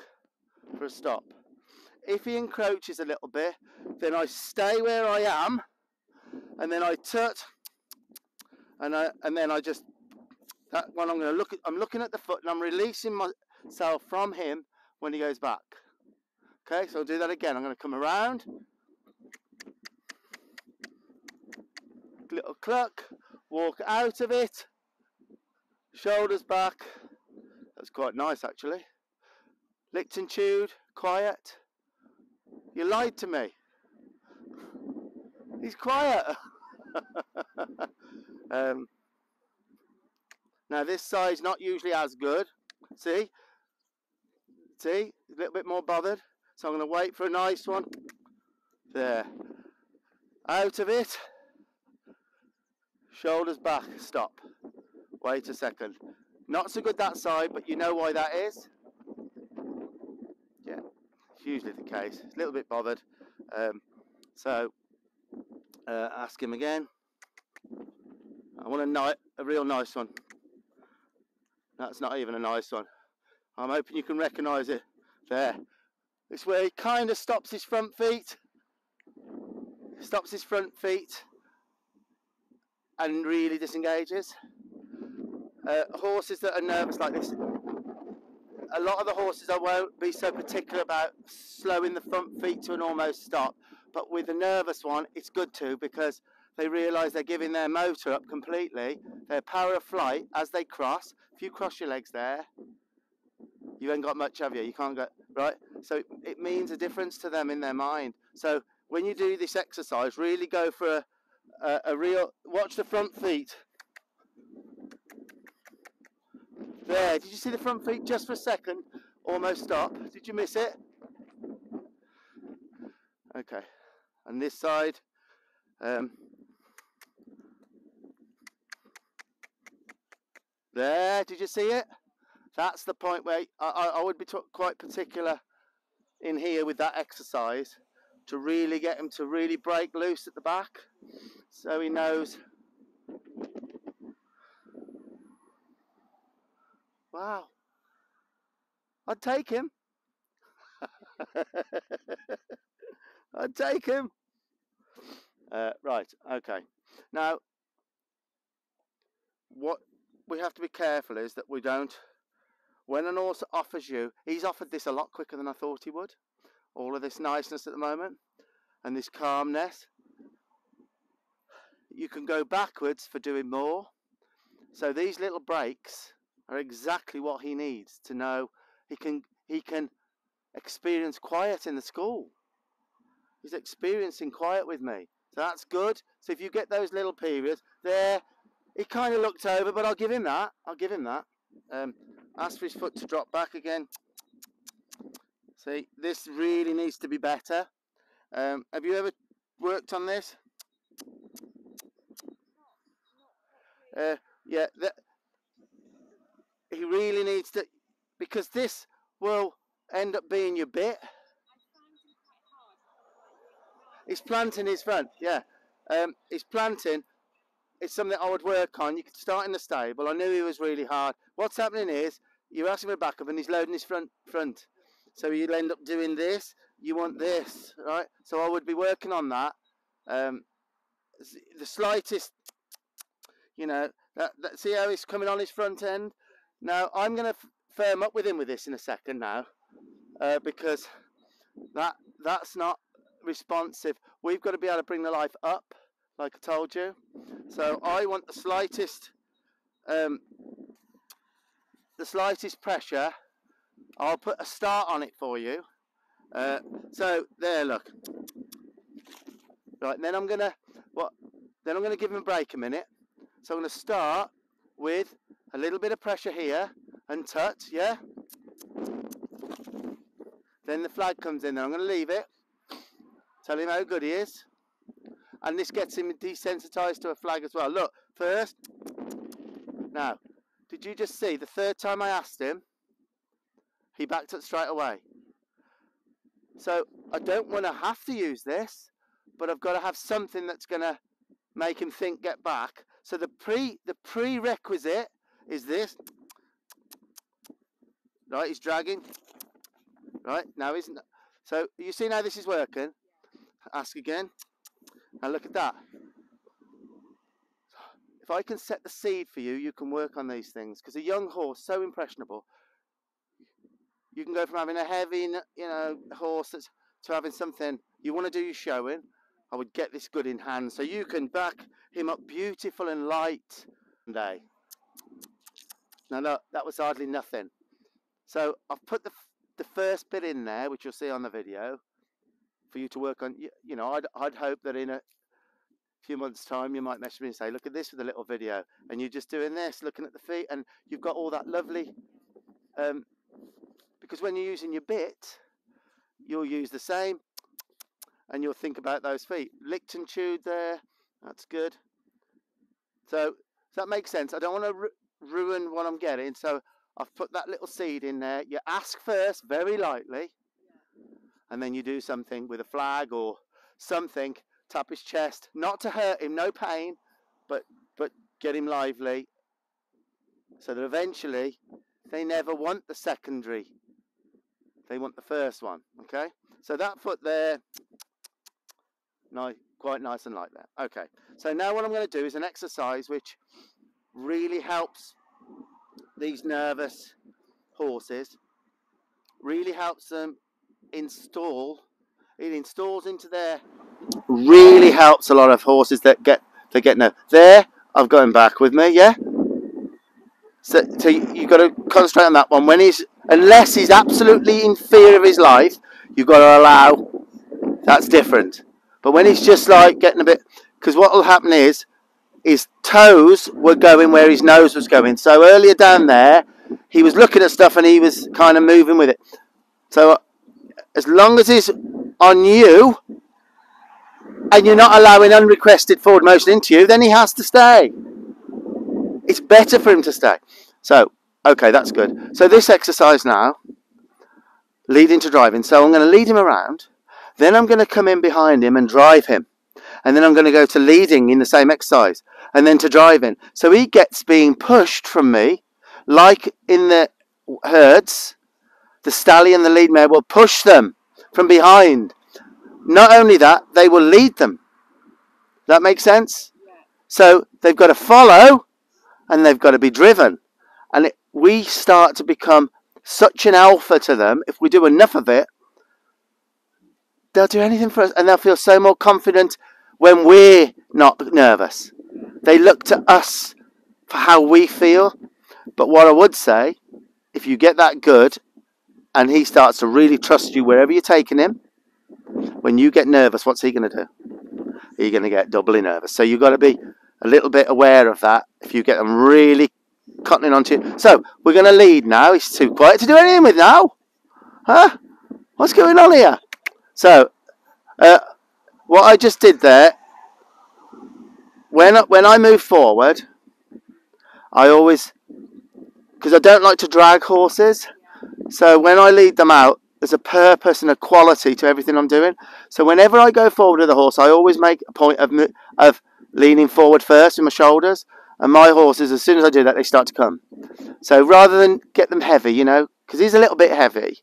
for a stop. If he encroaches a little bit, then I stay where I am, and then I tut, and I, and then I just that one I'm going to look at. I'm looking at the foot, and I'm releasing myself from him when he goes back. Okay, so I'll do that again. I'm going to come around, little cluck, walk out of it, shoulders back. That's quite nice actually. Licked and chewed, quiet. You lied to me. He's quiet. um, now this side's not usually as good. See? See? A little bit more bothered. So I'm going to wait for a nice one. There. Out of it. Shoulders back. Stop. Wait a second. Not so good that side, but you know why that is? Yeah, it's usually the case. It's a little bit bothered. Um, so, uh, ask him again. I want a, a real nice one. That's not even a nice one. I'm hoping you can recognise it. There. It's where he kind of stops his front feet. Stops his front feet and really disengages. Uh, horses that are nervous like this, a lot of the horses I won't be so particular about slowing the front feet to an almost stop, but with a nervous one, it's good to because they realise they're giving their motor up completely, their power of flight as they cross. If you cross your legs there, you ain't got much, have you? You can't go, right? So it means a difference to them in their mind. So when you do this exercise, really go for a, a, a real, watch the front feet. There, did you see the front feet just for a second? Almost stop. Did you miss it? Okay. And this side, um, there, did you see it? That's the point where I, I would be quite particular in here with that exercise to really get him to really break loose at the back so he knows Wow. I'd take him. I'd take him. Uh, right, okay. Now, what we have to be careful is that we don't, when an horse offers you, he's offered this a lot quicker than I thought he would. All of this niceness at the moment and this calmness. You can go backwards for doing more. So these little breaks are exactly what he needs to know he can he can experience quiet in the school. He's experiencing quiet with me. So that's good. So if you get those little periods there, he kind of looked over, but I'll give him that. I'll give him that. Um, ask for his foot to drop back again. See, this really needs to be better. Um, have you ever worked on this? Uh, yeah, really needs to, because this will end up being your bit. He's planting his front, yeah. Um, he's planting. It's something I would work on. You could start in the stable. I knew he was really hard. What's happening is you're asking for a backup and he's loading his front front. So you'll end up doing this. You want this, right? So I would be working on that. Um, the slightest, you know, that, that, see how he's coming on his front end? Now, I'm going to firm up with him with this in a second now, uh, because that that's not responsive. We've got to be able to bring the life up, like I told you. So I want the slightest, um, the slightest pressure I'll put a start on it for you. Uh, so there, look. Right, then I'm gonna what? Then I'm gonna give him a break a minute. So I'm gonna start with a little bit of pressure here and tut, yeah. Then the flag comes in. there. I'm gonna leave it. Tell him how good he is, and this gets him desensitized to a flag as well. Look, first. Now, did you just see the third time I asked him? He backed up straight away. So I don't want to have to use this, but I've got to have something that's going to make him think get back. So the pre the prerequisite is this. Right, he's dragging. Right, now he's not. So you see now this is working. Ask again. Now look at that. If I can set the seed for you, you can work on these things. Because a young horse, so impressionable, you can go from having a heavy, you know, horse that's to having something you want to do your showing. I would get this good in hand so you can back him up beautiful and light day. Now look, that was hardly nothing. So I've put the the first bit in there, which you'll see on the video, for you to work on. You, you know, I'd I'd hope that in a few months' time you might message me and say, look at this with a little video, and you're just doing this, looking at the feet, and you've got all that lovely um, because when you're using your bit, you'll use the same and you'll think about those feet. Licked and chewed there, that's good. So, does that make sense? I don't want to ruin what I'm getting, so I've put that little seed in there. You ask first, very lightly, and then you do something with a flag or something, tap his chest, not to hurt him, no pain, but, but get him lively, so that eventually they never want the secondary they want the first one, okay? So that foot there, nice, quite nice and light there. Okay, so now what I'm going to do is an exercise which really helps these nervous horses, really helps them install, it installs into their, really helps a lot of horses that get, they get no, there, I've got him back with me, yeah? So, so you, have got to concentrate on that one. When he's unless he's absolutely in fear of his life, you've got to allow. That's different. But when he's just like getting a bit, because what will happen is, his toes were going where his nose was going. So earlier down there, he was looking at stuff and he was kind of moving with it. So as long as he's on you and you're not allowing unrequested forward motion into you, then he has to stay. It's better for him to stay. So Okay, that's good. So this exercise now, leading to driving. So I'm going to lead him around. Then I'm going to come in behind him and drive him. And then I'm going to go to leading in the same exercise. And then to driving. So he gets being pushed from me, like in the herds. The stallion, the lead mare will push them from behind. Not only that, they will lead them. That makes sense? So they've got to follow and they've got to be driven. And it, we start to become such an alpha to them, if we do enough of it, they'll do anything for us and they'll feel so more confident when we're not nervous. They look to us for how we feel. But what I would say, if you get that good and he starts to really trust you wherever you're taking him, when you get nervous, what's he going to do? He's going to get doubly nervous. So you've got to be a little bit aware of that. If you get them really cutting onto you. So, we're going to lead now. He's too quiet to do anything with now. Huh? What's going on here? So, uh, what I just did there, when, when I move forward, I always, because I don't like to drag horses, so when I lead them out, there's a purpose and a quality to everything I'm doing. So whenever I go forward with a horse, I always make a point of, of leaning forward first with my shoulders and my horses, as soon as I do that, they start to come. So rather than get them heavy, you know, because he's a little bit heavy,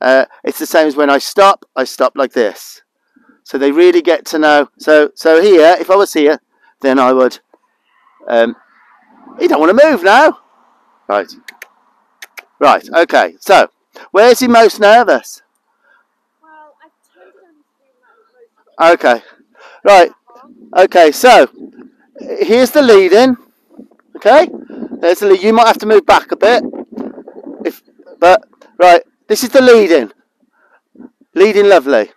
uh, it's the same as when I stop, I stop like this. So they really get to know. So so here, if I was here, then I would. Um, he don't want to move now. Right. Right. Okay. So where's he most nervous? Well, Okay. Right. Okay. So here's the lead-in. Okay, there's a, you might have to move back a bit. If but right, This is the leading. Leading lovely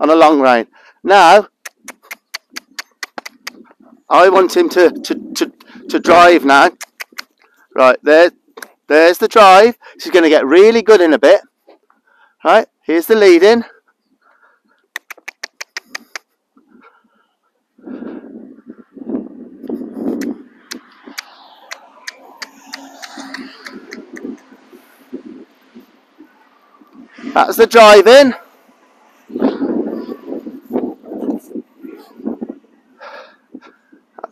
on a long rein. Now, I want him to, to, to, to drive now. Right, there, there's the drive. He's going to get really good in a bit. Right, here's the lead in. That's the driving.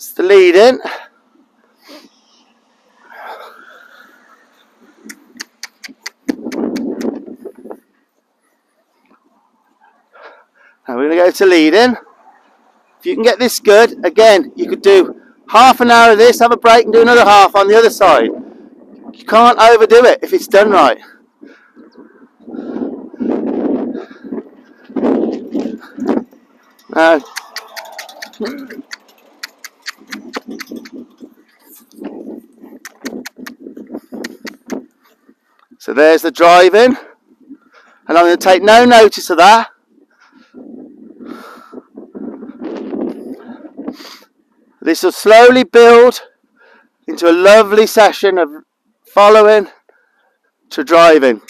That's the leading. Now we're going to go to leading. If you can get this good, again, you could do half an hour of this, have a break and do another half on the other side. You can't overdo it if it's done right. Now, so there's the driving, and I'm going to take no notice of that. This will slowly build into a lovely session of following to driving.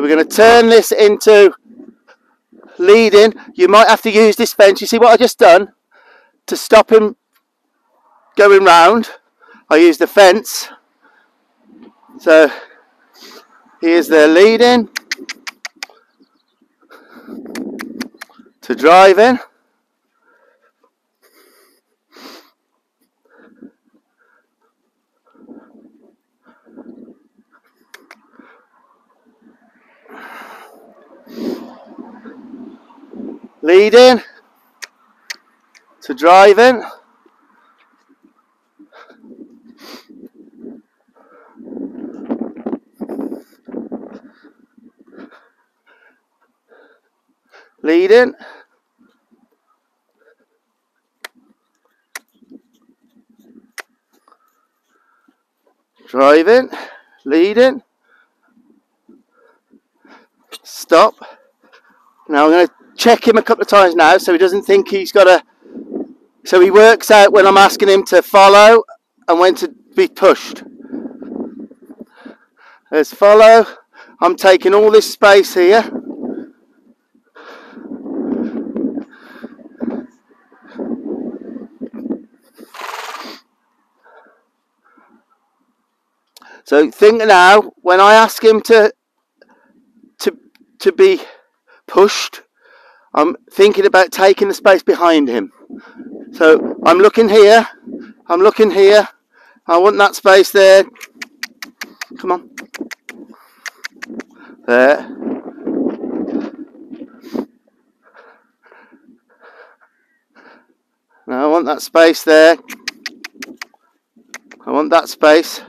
We're going to turn this into leading. You might have to use this fence. You see what I just done? To stop him going round, I use the fence. So here's the leading to driving. Leading to driving. Leading. Driving, leading, stop. Now I'm going to check him a couple of times now so he doesn't think he's got a so he works out when I'm asking him to follow and when to be pushed. There's follow. I'm taking all this space here. So think now when I ask him to to to be pushed I'm thinking about taking the space behind him. So I'm looking here, I'm looking here, I want that space there. Come on. There. Now I want that space there. I want that space.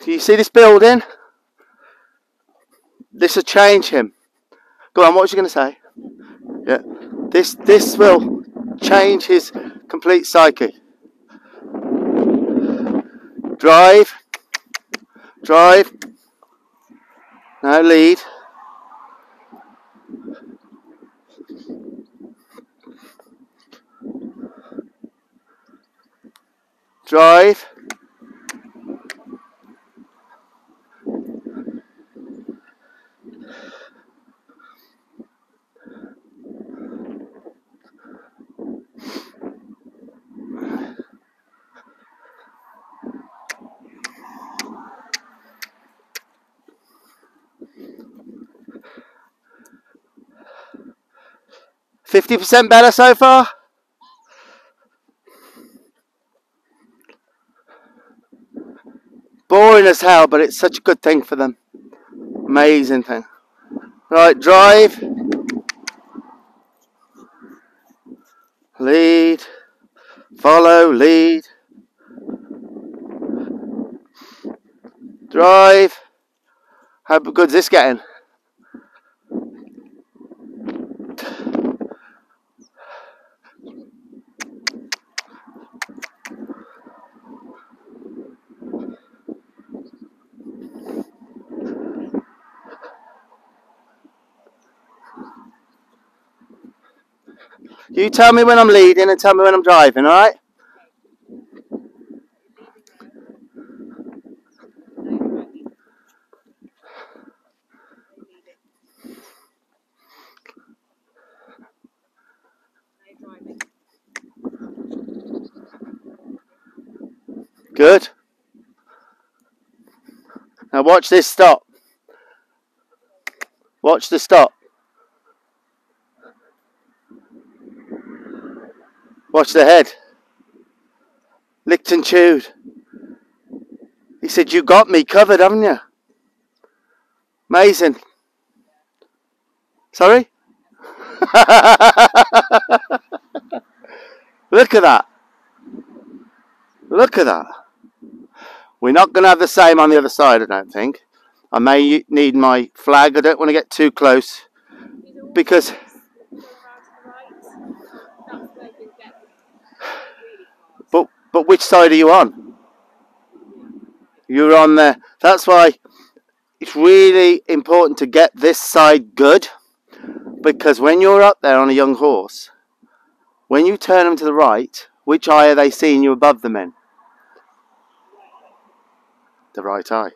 Do you see this building? This will change him. Go on, what was you going to say? Yeah. This this will change his complete psyche. Drive. Drive. Now lead. Drive. Fifty percent better so far. Boring as hell, but it's such a good thing for them. Amazing thing. Right, drive. Lead. Follow, lead. Drive. How good's this getting? You tell me when I'm leading and tell me when I'm driving, alright? Good. Now watch this stop. Watch the stop. Watch the head. Licked and chewed. He said, You got me covered, haven't you? Amazing. Sorry? Look at that. Look at that. We're not going to have the same on the other side, I don't think. I may need my flag. I don't want to get too close because but which side are you on? You're on there. That's why it's really important to get this side good because when you're up there on a young horse, when you turn them to the right, which eye are they seeing you above them in? The right eye.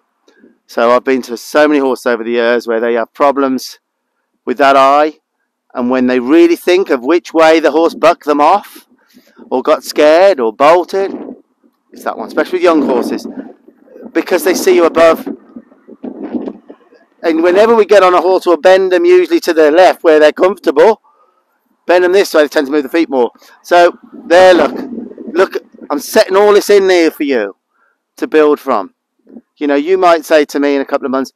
So I've been to so many horses over the years where they have problems with that eye, and when they really think of which way the horse bucked them off, or got scared, or bolted, it's that one, especially with young horses, because they see you above. And whenever we get on a horse, we'll bend them usually to the left where they're comfortable. Bend them this way, they tend to move the feet more. So there, look, look, I'm setting all this in there for you to build from. You know, you might say to me in a couple of months,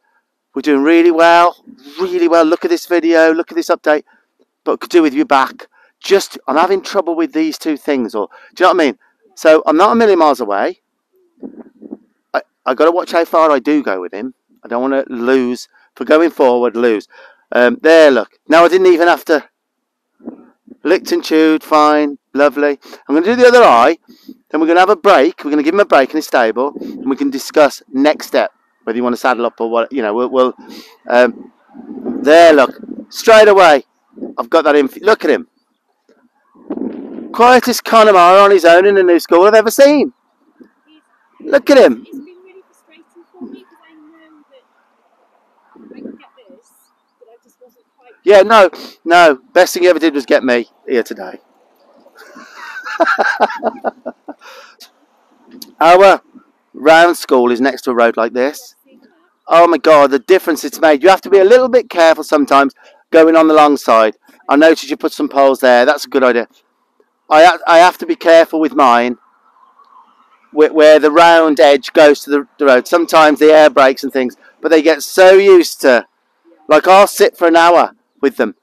we're doing really well, really well. Look at this video, look at this update. But could do with you back. Just, I'm having trouble with these two things. Or, do you know what I mean? So I'm not a million miles away. I, i got to watch how far I do go with him. I don't want to lose. For going forward, lose. Um, there, look. Now I didn't even have to. Licked and chewed, fine, lovely. I'm going to do the other eye. Then we're going to have a break. We're going to give him a break in his stable, and we can discuss next step, whether you want to saddle up or what. You know, we'll. we'll um, there, look, straight away. I've got that in. Look at him. Quietest Connemara on his own in a new school I've ever seen. Look at him. It's been really frustrating for me because I know that I could get this, but I just wasn't quite. Yeah, no, no. Best thing he ever did was get me here today. Our round school is next to a road like this. Oh my god, the difference it's made. You have to be a little bit careful sometimes going on the long side. I noticed you put some poles there. That's a good idea. I, ha- I have to be careful with mine where, where the round edge goes to the, the road. Sometimes the air brakes and things, but they get so used to. Like I'll sit for an hour with them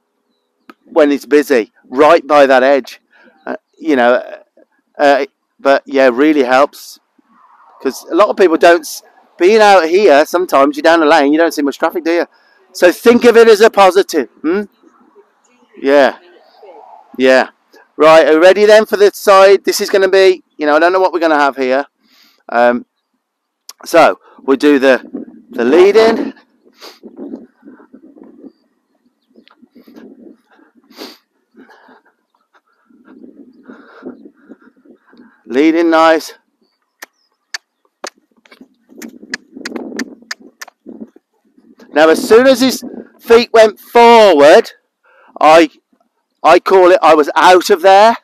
when it's busy, right by that edge. Uh, you know, uh, uh, but yeah, really helps because a lot of people don't. Being out here, sometimes you're down the lane, you don't see much traffic, do you? So think of it as a positive. Hmm? Yeah. Yeah. Right, are ready then for this side? This is going to be, you know, I don't know what we're going to have here. Um, so we'll do the the lead in. Lead in nice. Now, as soon as his feet went forward, I I call it I was out of there.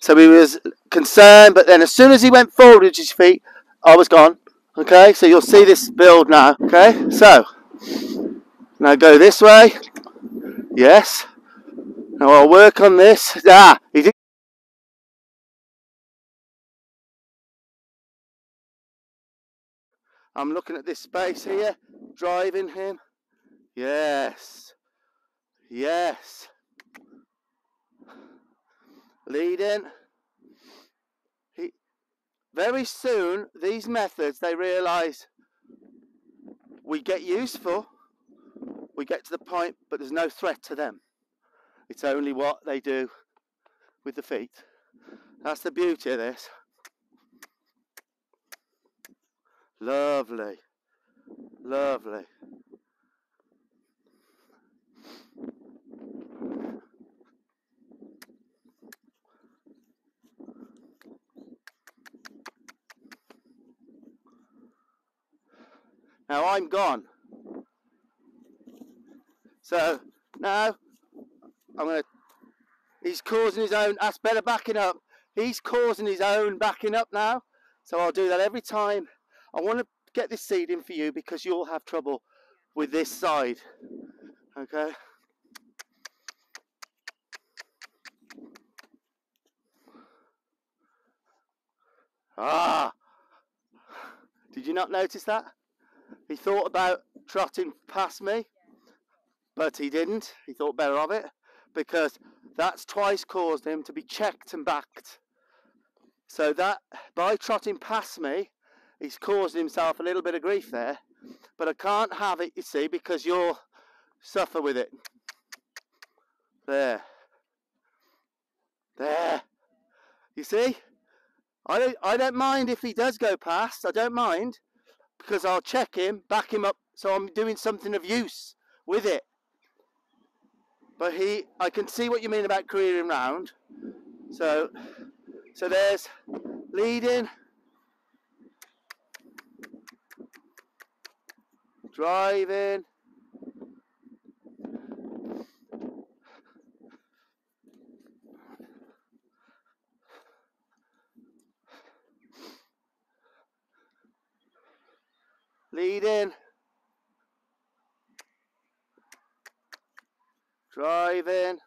So he was concerned, but then as soon as he went forward with his feet, I was gone. Okay, so you'll see this build now. Okay, so now go this way. Yes. Now I'll work on this. Ah, he did. I'm looking at this space here, driving him. Yes. Yes. Leading. He, very soon, these methods, they realise we get useful, we get to the point, but there's no threat to them. It's only what they do with the feet. That's the beauty of this. Lovely. Lovely. Now I'm gone. So now I'm gonna. He's causing his own. That's better backing up. He's causing his own backing up now. So I'll do that every time. I want to get this seed in for you because you'll have trouble with this side. Okay. Ah! Did you not notice that? He thought about trotting past me, but he didn't. He thought better of it because that's twice caused him to be checked and backed. So that by trotting past me, he's caused himself a little bit of grief there. But I can't have it, you see, because you'll suffer with it. There. There. You see? I don't, I don't mind if he does go past. I don't mind because I'll check him, back him up, so I'm doing something of use with it. But he, I can see what you mean about careering round. So, so there's leading, driving. Leading. Driving.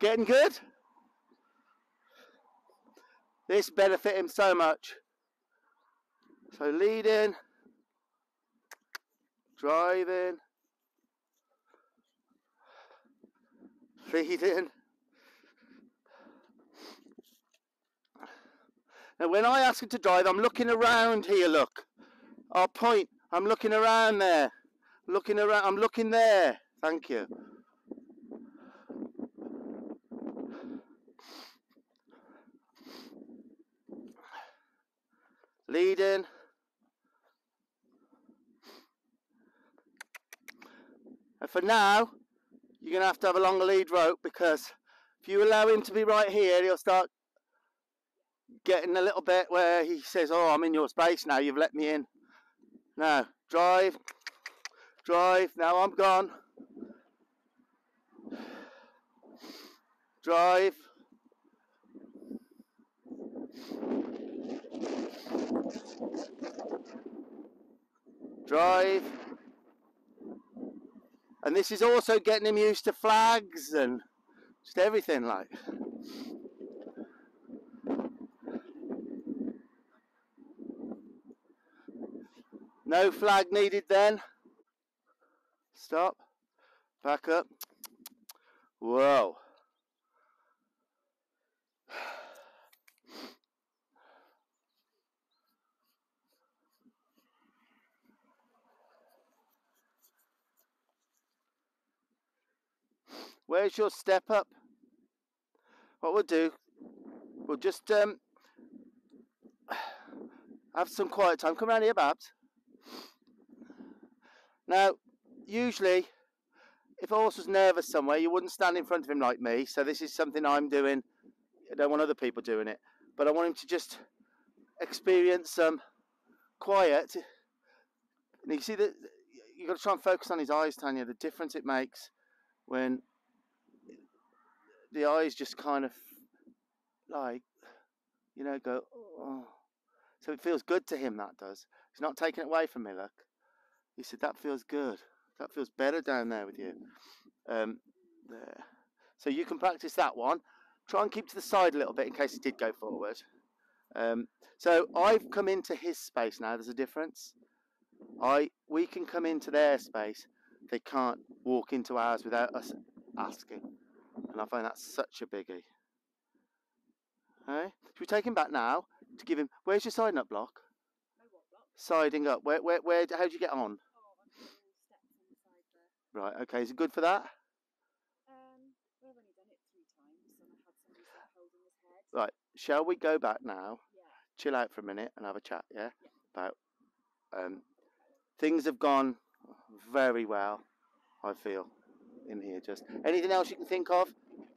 Getting good? This benefit him so much. So lead in. Drive in. driving, leading. Now when I ask him to drive, I'm looking around here, look. I'll point, I'm looking around there. Looking around, I'm looking there. Thank you. Leading. And for now, you're going to have to have a longer lead rope because if you allow him to be right here, he'll start getting a little bit where he says, oh, I'm in your space now, you've let me in. Now, drive, drive, now I'm gone. Drive. Drive. And this is also getting him used to flags and just everything like. No flag needed then. Stop. Back up. Whoa. Where's your step up? What we'll do, we'll just um, have some quiet time. Come around here, Babs. Now, usually, if a horse was nervous somewhere, you wouldn't stand in front of him like me. So this is something I'm doing. I don't want other people doing it, but I want him to just experience some quiet. And you see that you've got to try and focus on his eyes, Tanya. The difference it makes when the eyes just kind of like, you know, go. Oh. So it feels good to him. That does. He's not taking it away from me. Look. He said, that feels good. That feels better down there with you. Um, there. So you can practice that one. Try and keep to the side a little bit in case he did go forward. Um, so I've come into his space now. There's a difference. I We can come into their space. They can't walk into ours without us asking. And I find that such a biggie. Okay? Should we take him back now to give him... Where's your sign up block? My what block? Siding up. Where, where, where, how'd you get on? Oh, steps on the side there. Right, okay. Is it good for that? Um, well, I've only done it three times, and I had somebody sort of holding his head. Right. Shall we go back now? Yeah. Chill out for a minute and have a chat, yeah? Yeah. About um, things have gone very well, I feel, in here. Just anything else you can think of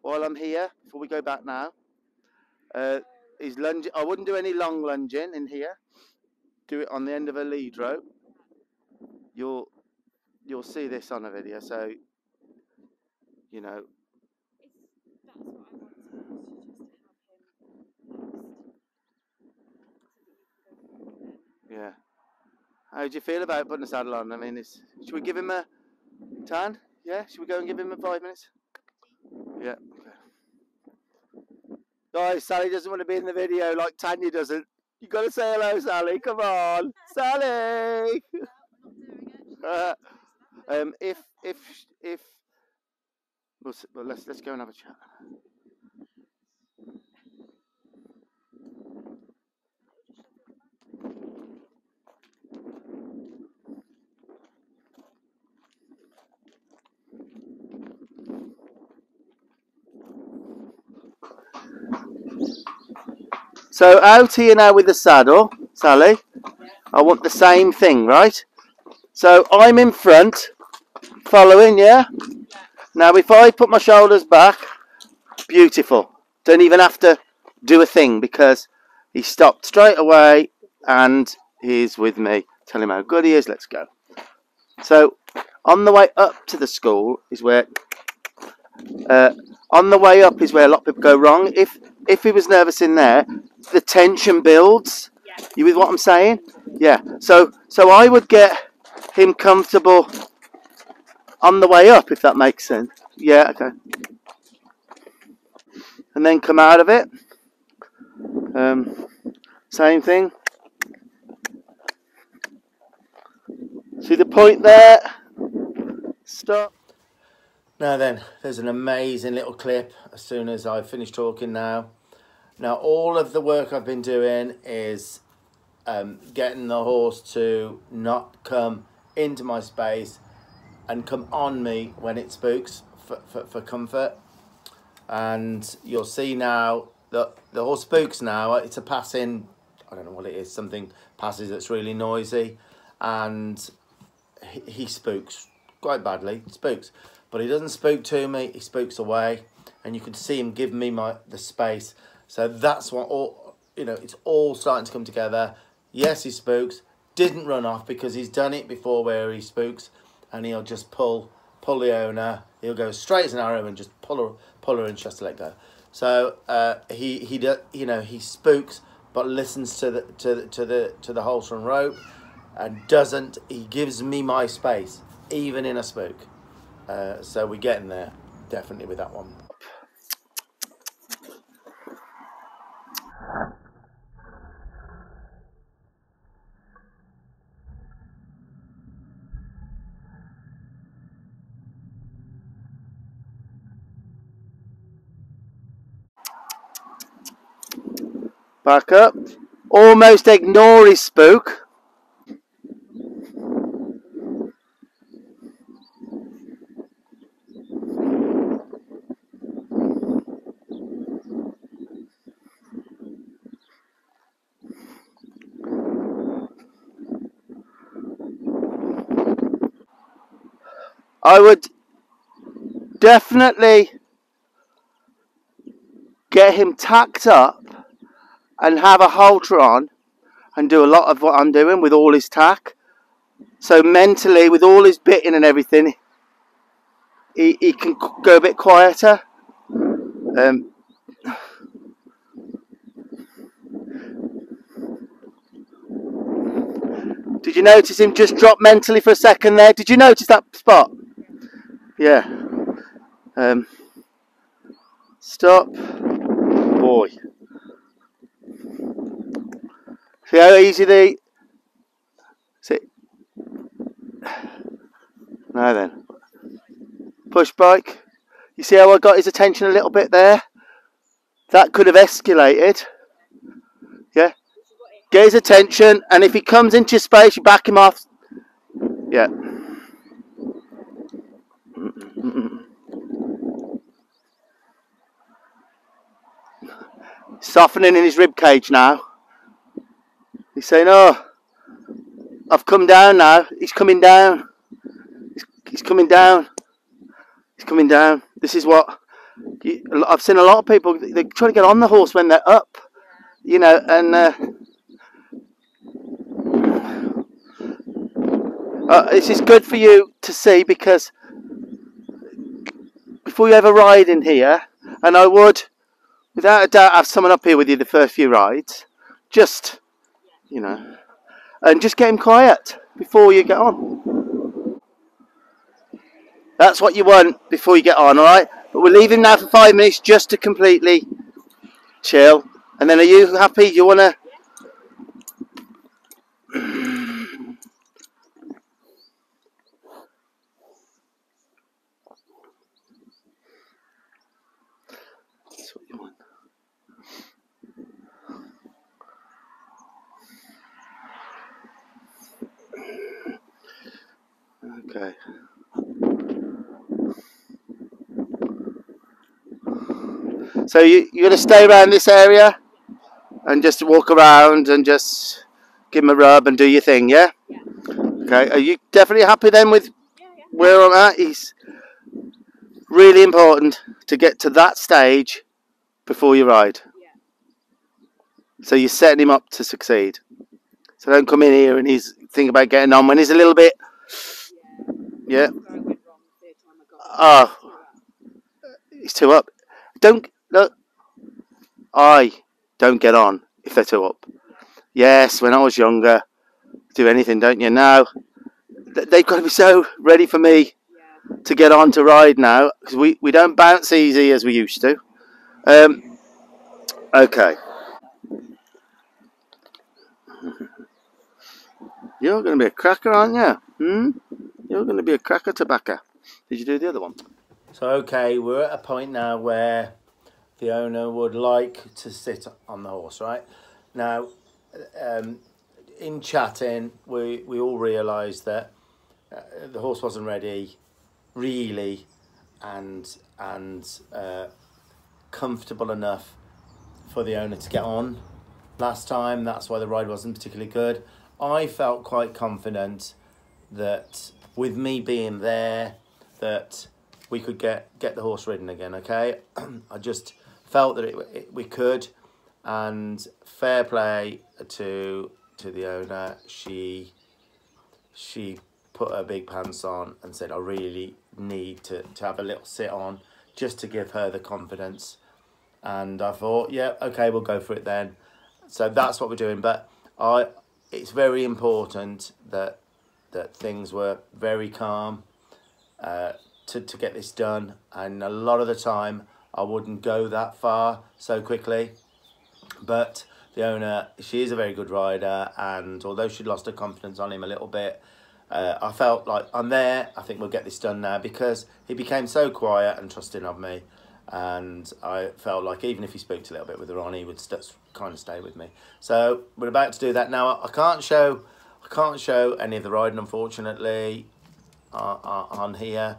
while I'm here before we go back now? Uh, he's lunging. I wouldn't do any long lunging in here. Do it on the end of a lead rope. You'll you'll see this on a video. So you know It's, that's what I want to do, is to just have him next. So that you can go through it. yeah. How do you feel about putting a saddle on? I mean, it's, should we give him a tan? Yeah. Should we go and give him a five minutes? Yeah. Okay. Guys, Sally doesn't want to be in the video like Tanya doesn't. You got to say hello, Sally. Come on, Sally. Uh, um, if if if well, well, let's let's go and have a chat. So out here now with the saddle, Sally. I want the same thing, right? So I'm in front, following, yeah? Now if I put my shoulders back, beautiful. Don't even have to do a thing because he stopped straight away and he's with me. Tell him how good he is, let's go. So on the way up to the school is where uh, on the way up is where a lot of people go wrong. If if he was nervous in there, the tension builds. You with what I'm saying? Yeah. So so I would get him comfortable on the way up, if that makes sense. Yeah. Okay. And then come out of it. Um, same thing. See the point there? Stop. Now then, there's an amazing little clip as soon as I finish talking now. Now, all of the work I've been doing is um, getting the horse to not come into my space and come on me when it spooks for, for, for comfort. And you'll see now that the horse spooks now. It's a passing, I don't know what it is, something passes that's really noisy. And he, he spooks quite badly, spooks. But he doesn't spook to me, he spooks away. And you can see him give me my the space. So that's what all, you know, it's all starting to come together. Yes, he spooks. Didn't run off because he's done it before where he spooks. And he'll just pull pull the owner. He'll go straight as an arrow and just pull her, pull her and just let go. So uh, he he you know he spooks, but listens to the to the, to the to the halter and rope, and doesn't. He gives me my space, even in a spook. Uh, so we're getting there, definitely with that one. Back up. Almost ignore his spook. I would definitely get him tacked up and have a halter on and do a lot of what I'm doing with all his tack. So mentally, with all his bitting and everything, he, he can go a bit quieter. Um, did you notice him just drop mentally for a second there? Did you notice that spot? Yeah. Um, stop. Boy. See how easy they. See. Now then. Push bike. You see how I got his attention a little bit there? That could have escalated. Yeah. Get his attention, and if he comes into your space, you back him off. Yeah. Softening in his rib cage now. He's saying, "Oh, I've come down now. He's coming down. He's, he's coming down. He's coming down. This is what you, I've seen a lot of people. They try to get on the horse when they're up. you know, and uh, uh, this is good for you to see because before you ever ride in here, and I would, without a doubt, have someone up here with you the first few rides, just, you know, and just get him quiet before you get on. That's what you want before you get on, alright? But we'll leave him now for five minutes just to completely chill. And then are you happy? You want to... Okay. So you, you're going to stay around this area and just walk around and just give him a rub and do your thing, yeah? Yeah. Okay, are you definitely happy then with Yeah, yeah. where I'm at? It's really important to get to that stage before you ride. So you're setting him up to succeed. So don't come in here and he's thinking about getting on when he's a little bit, yeah, Where I went wrong the third time Got Ah. Two up. he's too up. Don't, look, I don't get on if they're too up. Yes, when I was younger, do anything, don't you? Now, they've got to be so ready for me Yeah. to get on to ride now because we, we don't bounce easy as we used to. Um, okay. You're going to be a cracker, aren't you? Hmm? You're going to be a cracker tobacco. Did you do the other one? So okay, we're at a point now where the owner would like to sit on the horse, right? Now, um, in chatting, we we all realised that uh, the horse wasn't ready, really, and and uh, comfortable enough for the owner to get on. Last time, that's why the ride wasn't particularly good. I felt quite confident that with me being there, that we could get get the horse ridden again. Okay, I just felt that it, it we could, and fair play to to the owner. She she put her big pants on and said, "I really need to to have a little sit on just to give her the confidence." And I thought, yeah, okay, we'll go for it then. So that's what we're doing. But I, it's very important that that things were very calm uh, to, to get this done. And a lot of the time, I wouldn't go that far so quickly. But the owner, she is a very good rider. And although she lost her confidence on him a little bit, uh, I felt like I'm there. I think we'll get this done now because he became so quiet and trusting of me. And I felt like even if he spoke a little bit with her on, he would kind of stay with me. So we're about to do that now. I can't show, I can't show any of the riding, unfortunately, uh, uh, on here,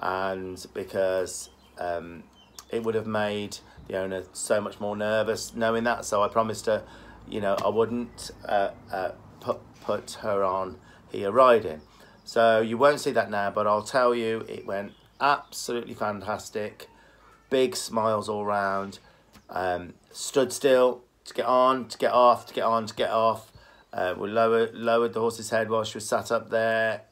and because um, it would have made the owner so much more nervous knowing that. So I promised her, you know, I wouldn't uh, uh, put put her on here riding. So you won't see that now, but I'll tell you, it went absolutely fantastic. Big smiles all round. Um, stood still to get on, to get off, to get on, to get off. Uh, we lowered lowered the horse's head while she was sat up there.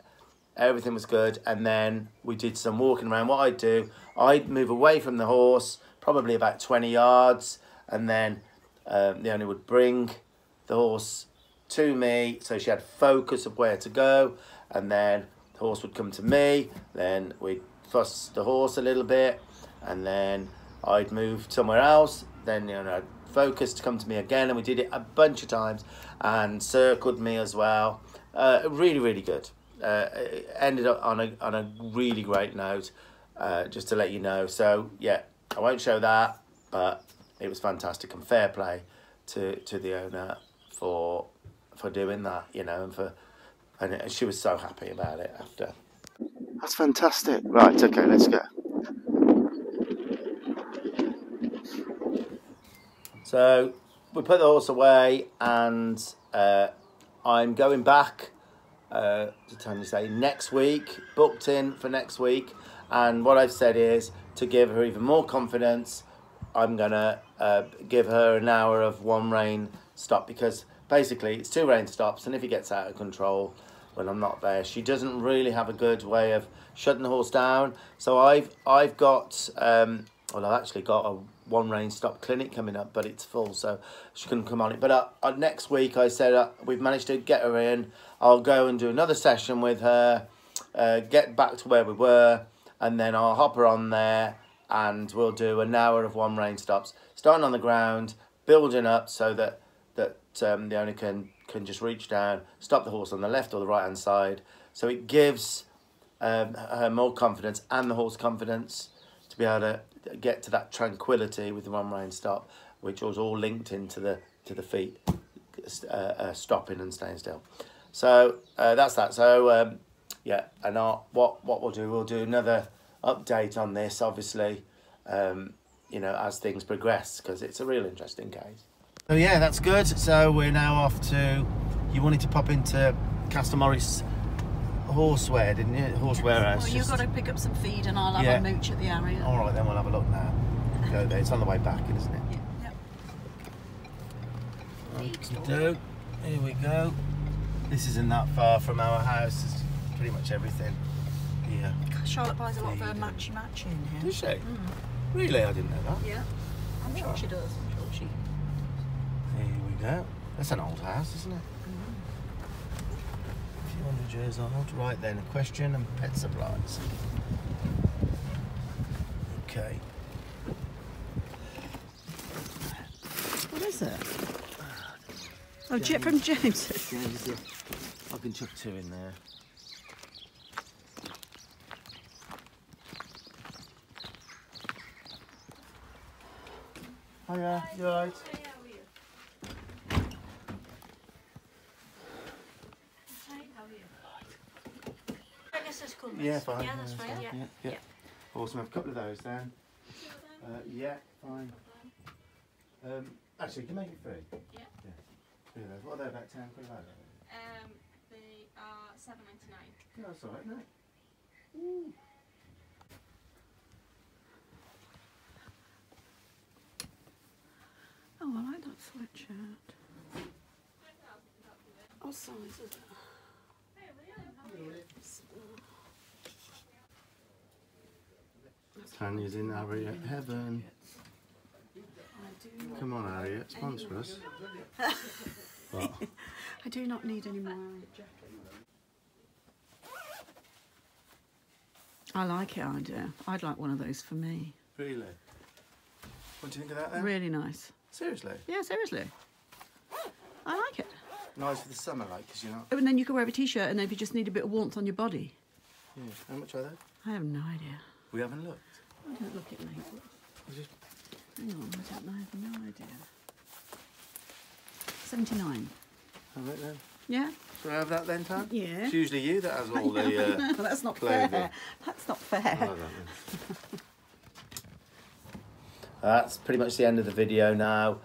Everything was good, and then we did some walking around. What I'd do, I'd move away from the horse, probably about twenty yards, and then um, the owner would bring the horse to me, so she had focus of where to go, and then the horse would come to me. Then we'd fuss the horse a little bit, and then I'd move somewhere else. Then you know, focus to come to me again, and we did it a bunch of times, and circled me as well. Uh, really, really good. Uh, ended up on a on a really great note. Uh, just to let you know. So yeah, I won't show that, but it was fantastic and fair play to to the owner for for doing that. You know, and for and she was so happy about it after. That's fantastic. Right, okay, let's go. So we put the horse away, and uh, I'm going back uh, to Tanya say next week, booked in for next week. And what I've said is to give her even more confidence. I'm gonna uh, give her an hour of one rein stop because basically it's two rein stops, and if it gets out of control when I'm not there, she doesn't really have a good way of shutting the horse down. So I've I've got um, well, I've actually got a one rein stop clinic coming up, but it's full, so she couldn't come on it. But uh, uh, next week, I said uh, we've managed to get her in. I'll go and do another session with her, uh, get back to where we were, and then I'll hop her on there, and we'll do an hour of one rein stops, starting on the ground, building up so that that um, the owner can can just reach down, stop the horse on the left or the right hand side. So it gives um, her more confidence and the horse confidence to be able to get to that tranquility with the one rein stop, which was all linked into the to the feet uh, uh, stopping and staying still. So uh, that's that. So um, yeah, and our, what what we'll do, we'll do another update on this, obviously, um, you know, as things progress, because it's a real interesting case. So yeah, that's good. So we're now off to. You wanted to pop into Castle Morris horseware, didn't you? Horseware house. Well, you've just- got to pick up some feed and I'll have Yeah. a mooch at the area. All right, then we'll have a look now. Go there. It's on the way back, isn't it? Yeah. Do. Here we go. This isn't that far from our house. It's pretty much everything here. Charlotte buys a lot of her matchy matchy in here. Does she? Mm. Really? I didn't know that. Yeah. I'm sure she does. I'm sure she. Here we go. That's an old house, isn't it? A few hundred years old. Right then, a question and pet supplies. Okay. What is it? Uh, oh, Jet from James. James, yeah. I can chuck two in there. Hiya, you alright? I guess that's cool. Yeah, fine. Yeah, that's fine. Yeah. Yeah, yeah. Awesome. I've a couple of those then. Uh, yeah, fine. Um, actually, can you make it free? Yeah. Yeah. Three of those. What are they about ten quid about? Um, they are seven ninety nine. Yeah, that's alright, no. Oh, I like that sweatshirt. What size is it? Tanya's in Harriet Heaven. I do, Come on, Harriet, sponsor us. I do not need any more. I like it, I do. I'd like one of those for me. Really? What do you think of that then? Really nice. Seriously? Yeah, seriously. I like it. Nice for the summer, like, because you're not. Oh, and then you can wear a t-shirt and then if you just need a bit of warmth on your body. Yeah. How much are they? I have no idea. We haven't looked. I don't look at labels. Just- Hang on, I don't know. I have no idea. 79. All right then. Yeah? Shall I have that then, Tan? Yeah. It's usually you that has all the. Uh... No, that's not clothing. fair. That's not fair. I'll have that then. That's pretty much the end of the video now.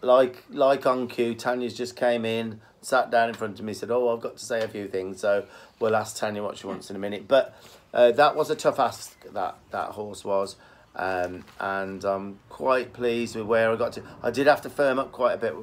Like like on cue, Tanya's just came in, sat down in front of me, said, "Oh, I've got to say a few things." So we'll ask Tanya what she wants in a minute. But uh, that was a tough ask. That that horse was, um, and I'm quite pleased with where I got to. I did have to firm up quite a bit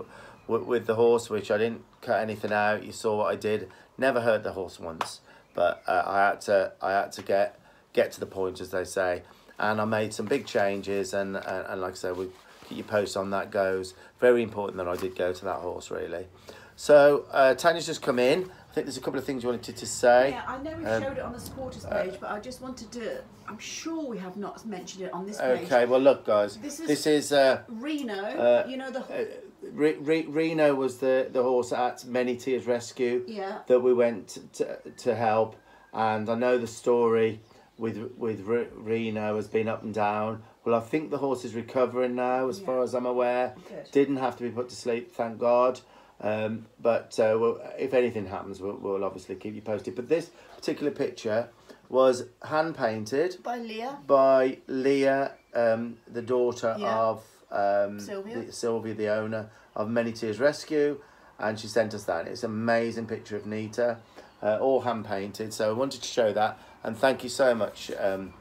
with the horse, which I didn't cut anything out. You saw what I did. Never hurt the horse once, but uh, I had to I had to get get to the point, as they say. And I made some big changes, and, and, and like I said, we keep you post on that goes. Very important that I did go to that horse, really. So uh, Tanya's just come in. I think there's a couple of things you wanted to say. Yeah, I know we Um, showed it on the supporters page, but I just wanted to. I'm sure we have not mentioned it on this page. Okay, well look, guys, This this is- is, uh, Reno, Uh, you know the. uh, Re- Re- Reno was the, the horse at Many Tears Rescue. yeah. that we went to, to help and I know the story with with Re- Reno has been up and down well I think the horse is recovering now as far as I'm aware Good. didn't have to be put to sleep thank God um, but uh, we'll, if anything happens we'll, we'll obviously keep you posted but this particular picture was hand painted By Leah. by Leah, um, the daughter Yeah. of um, Sylvia. The, Sylvia, the owner of Many Tears Rescue, and she sent us that. It's an amazing picture of Nita, uh, all hand painted. So I wanted to show that, and thank you so much, um,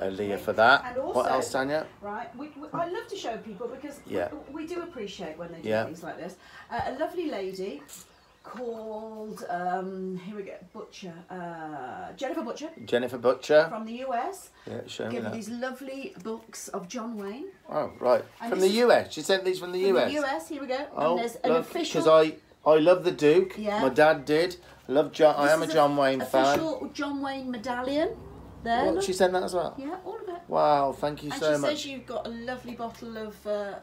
Leah for that. And what else, Tanya? Right, we, we, I love to show people because Yeah. we, we do appreciate when they do Yeah. things like this. Uh, a lovely lady called, um, here we go, Butcher, uh, Jennifer Butcher Jennifer Butcher. from the US, Yeah, show me that. these lovely books of John Wayne. Oh, right. And From the US. She sent these from the From US. the US, here we go. Oh, and there's an look, official. because I I love the Duke. Yeah. My dad did. I love John. I am a John Wayne fan. Official John Wayne medallion. There. What, look. she sent that as well. Yeah, all of it. Wow, thank you And so she much. says you've got a lovely bottle of uh,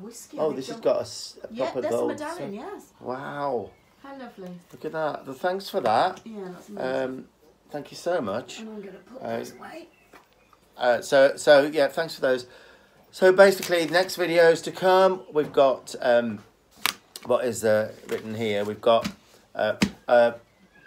whiskey. Oh, this has got a, a Yeah, proper there's a gold. medallion. seal. Yes. Wow, How lovely. look at that. Well, thanks for that. Yeah, that's amazing. Um, thank you so much. and I'm going to put uh, this away. Uh, so, so yeah, thanks for those. So basically, next videos to come, we've got um, what is uh, written here? We've got uh, uh,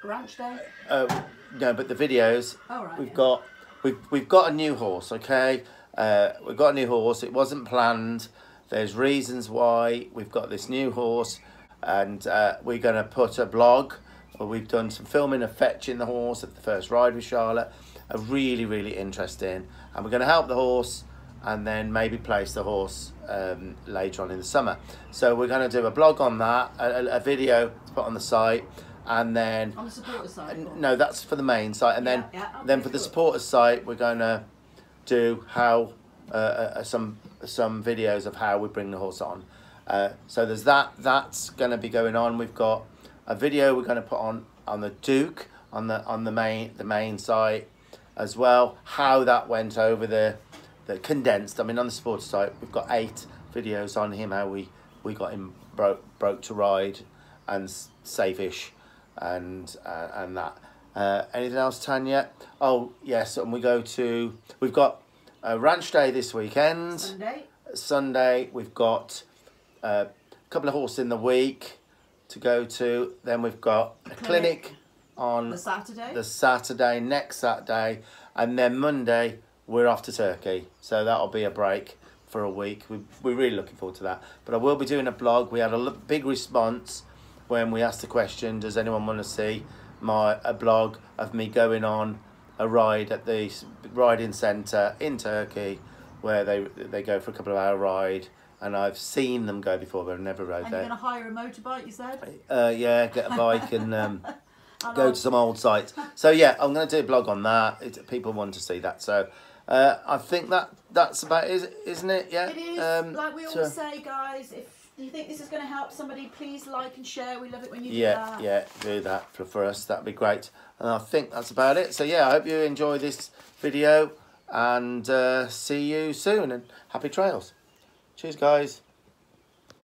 Ranch day. uh, no, but the videos. All right. We've yeah. got we've we've got a new horse. Okay, uh, we've got a new horse. It wasn't planned. There's reasons why we've got this new horse, and uh, we're gonna put a blog. Where we've done some filming of fetching the horse at the first ride with Charlotte. A really really interesting, and we're gonna help the horse. And then maybe place the horse um, later on in the summer. So we're going to do a blog on that, a, a- a video to put on the site, and then On the supporter side. No, that's for the main site, and then Yeah, yeah, then for the cool. supporters site, we're going to do how uh, uh, some some videos of how we bring the horse on. Uh, so there's that. That's going to be going on. We've got a video we're going to put on on the Duke on the on the main the main site as well. How that went over the the condensed. I mean, on the supporter site, we've got eight videos on him. How we we got him broke broke to ride and safe-ish and uh, and that. Uh, anything else, Tanya? Oh yes, and we go to. We've got a ranch day this weekend. Sunday. Sunday we've got uh, a couple of horses in the week to go to. Then we've got a clinic, Clinic. on The Saturday. the Saturday, next Saturday, and then Monday we're off to Turkey. So that'll be a break for a week. We, we're really looking forward to that. But I will be doing a blog. We had a big response when we asked the question, does anyone want to see my a blog of me going on a ride at the riding centre in Turkey where they they go for a couple of hour ride and I've seen them go before but I've never rode and you're going to hire a motorbike, you said? Uh, yeah, get a bike and um, go to some old sites. So yeah, I'm going to do a blog on that. It, people want to see that. So uh, I think that that's about it, isn't it? Yeah. It is, Um, like we so- always say, guys, if you think this is going to help somebody, please like and share. We love it when you do yeah, that. yeah, do that for, for us. That'd be great. And I think that's about it. So yeah, I hope you enjoy this video and uh, see you soon and happy trails. Cheers, guys.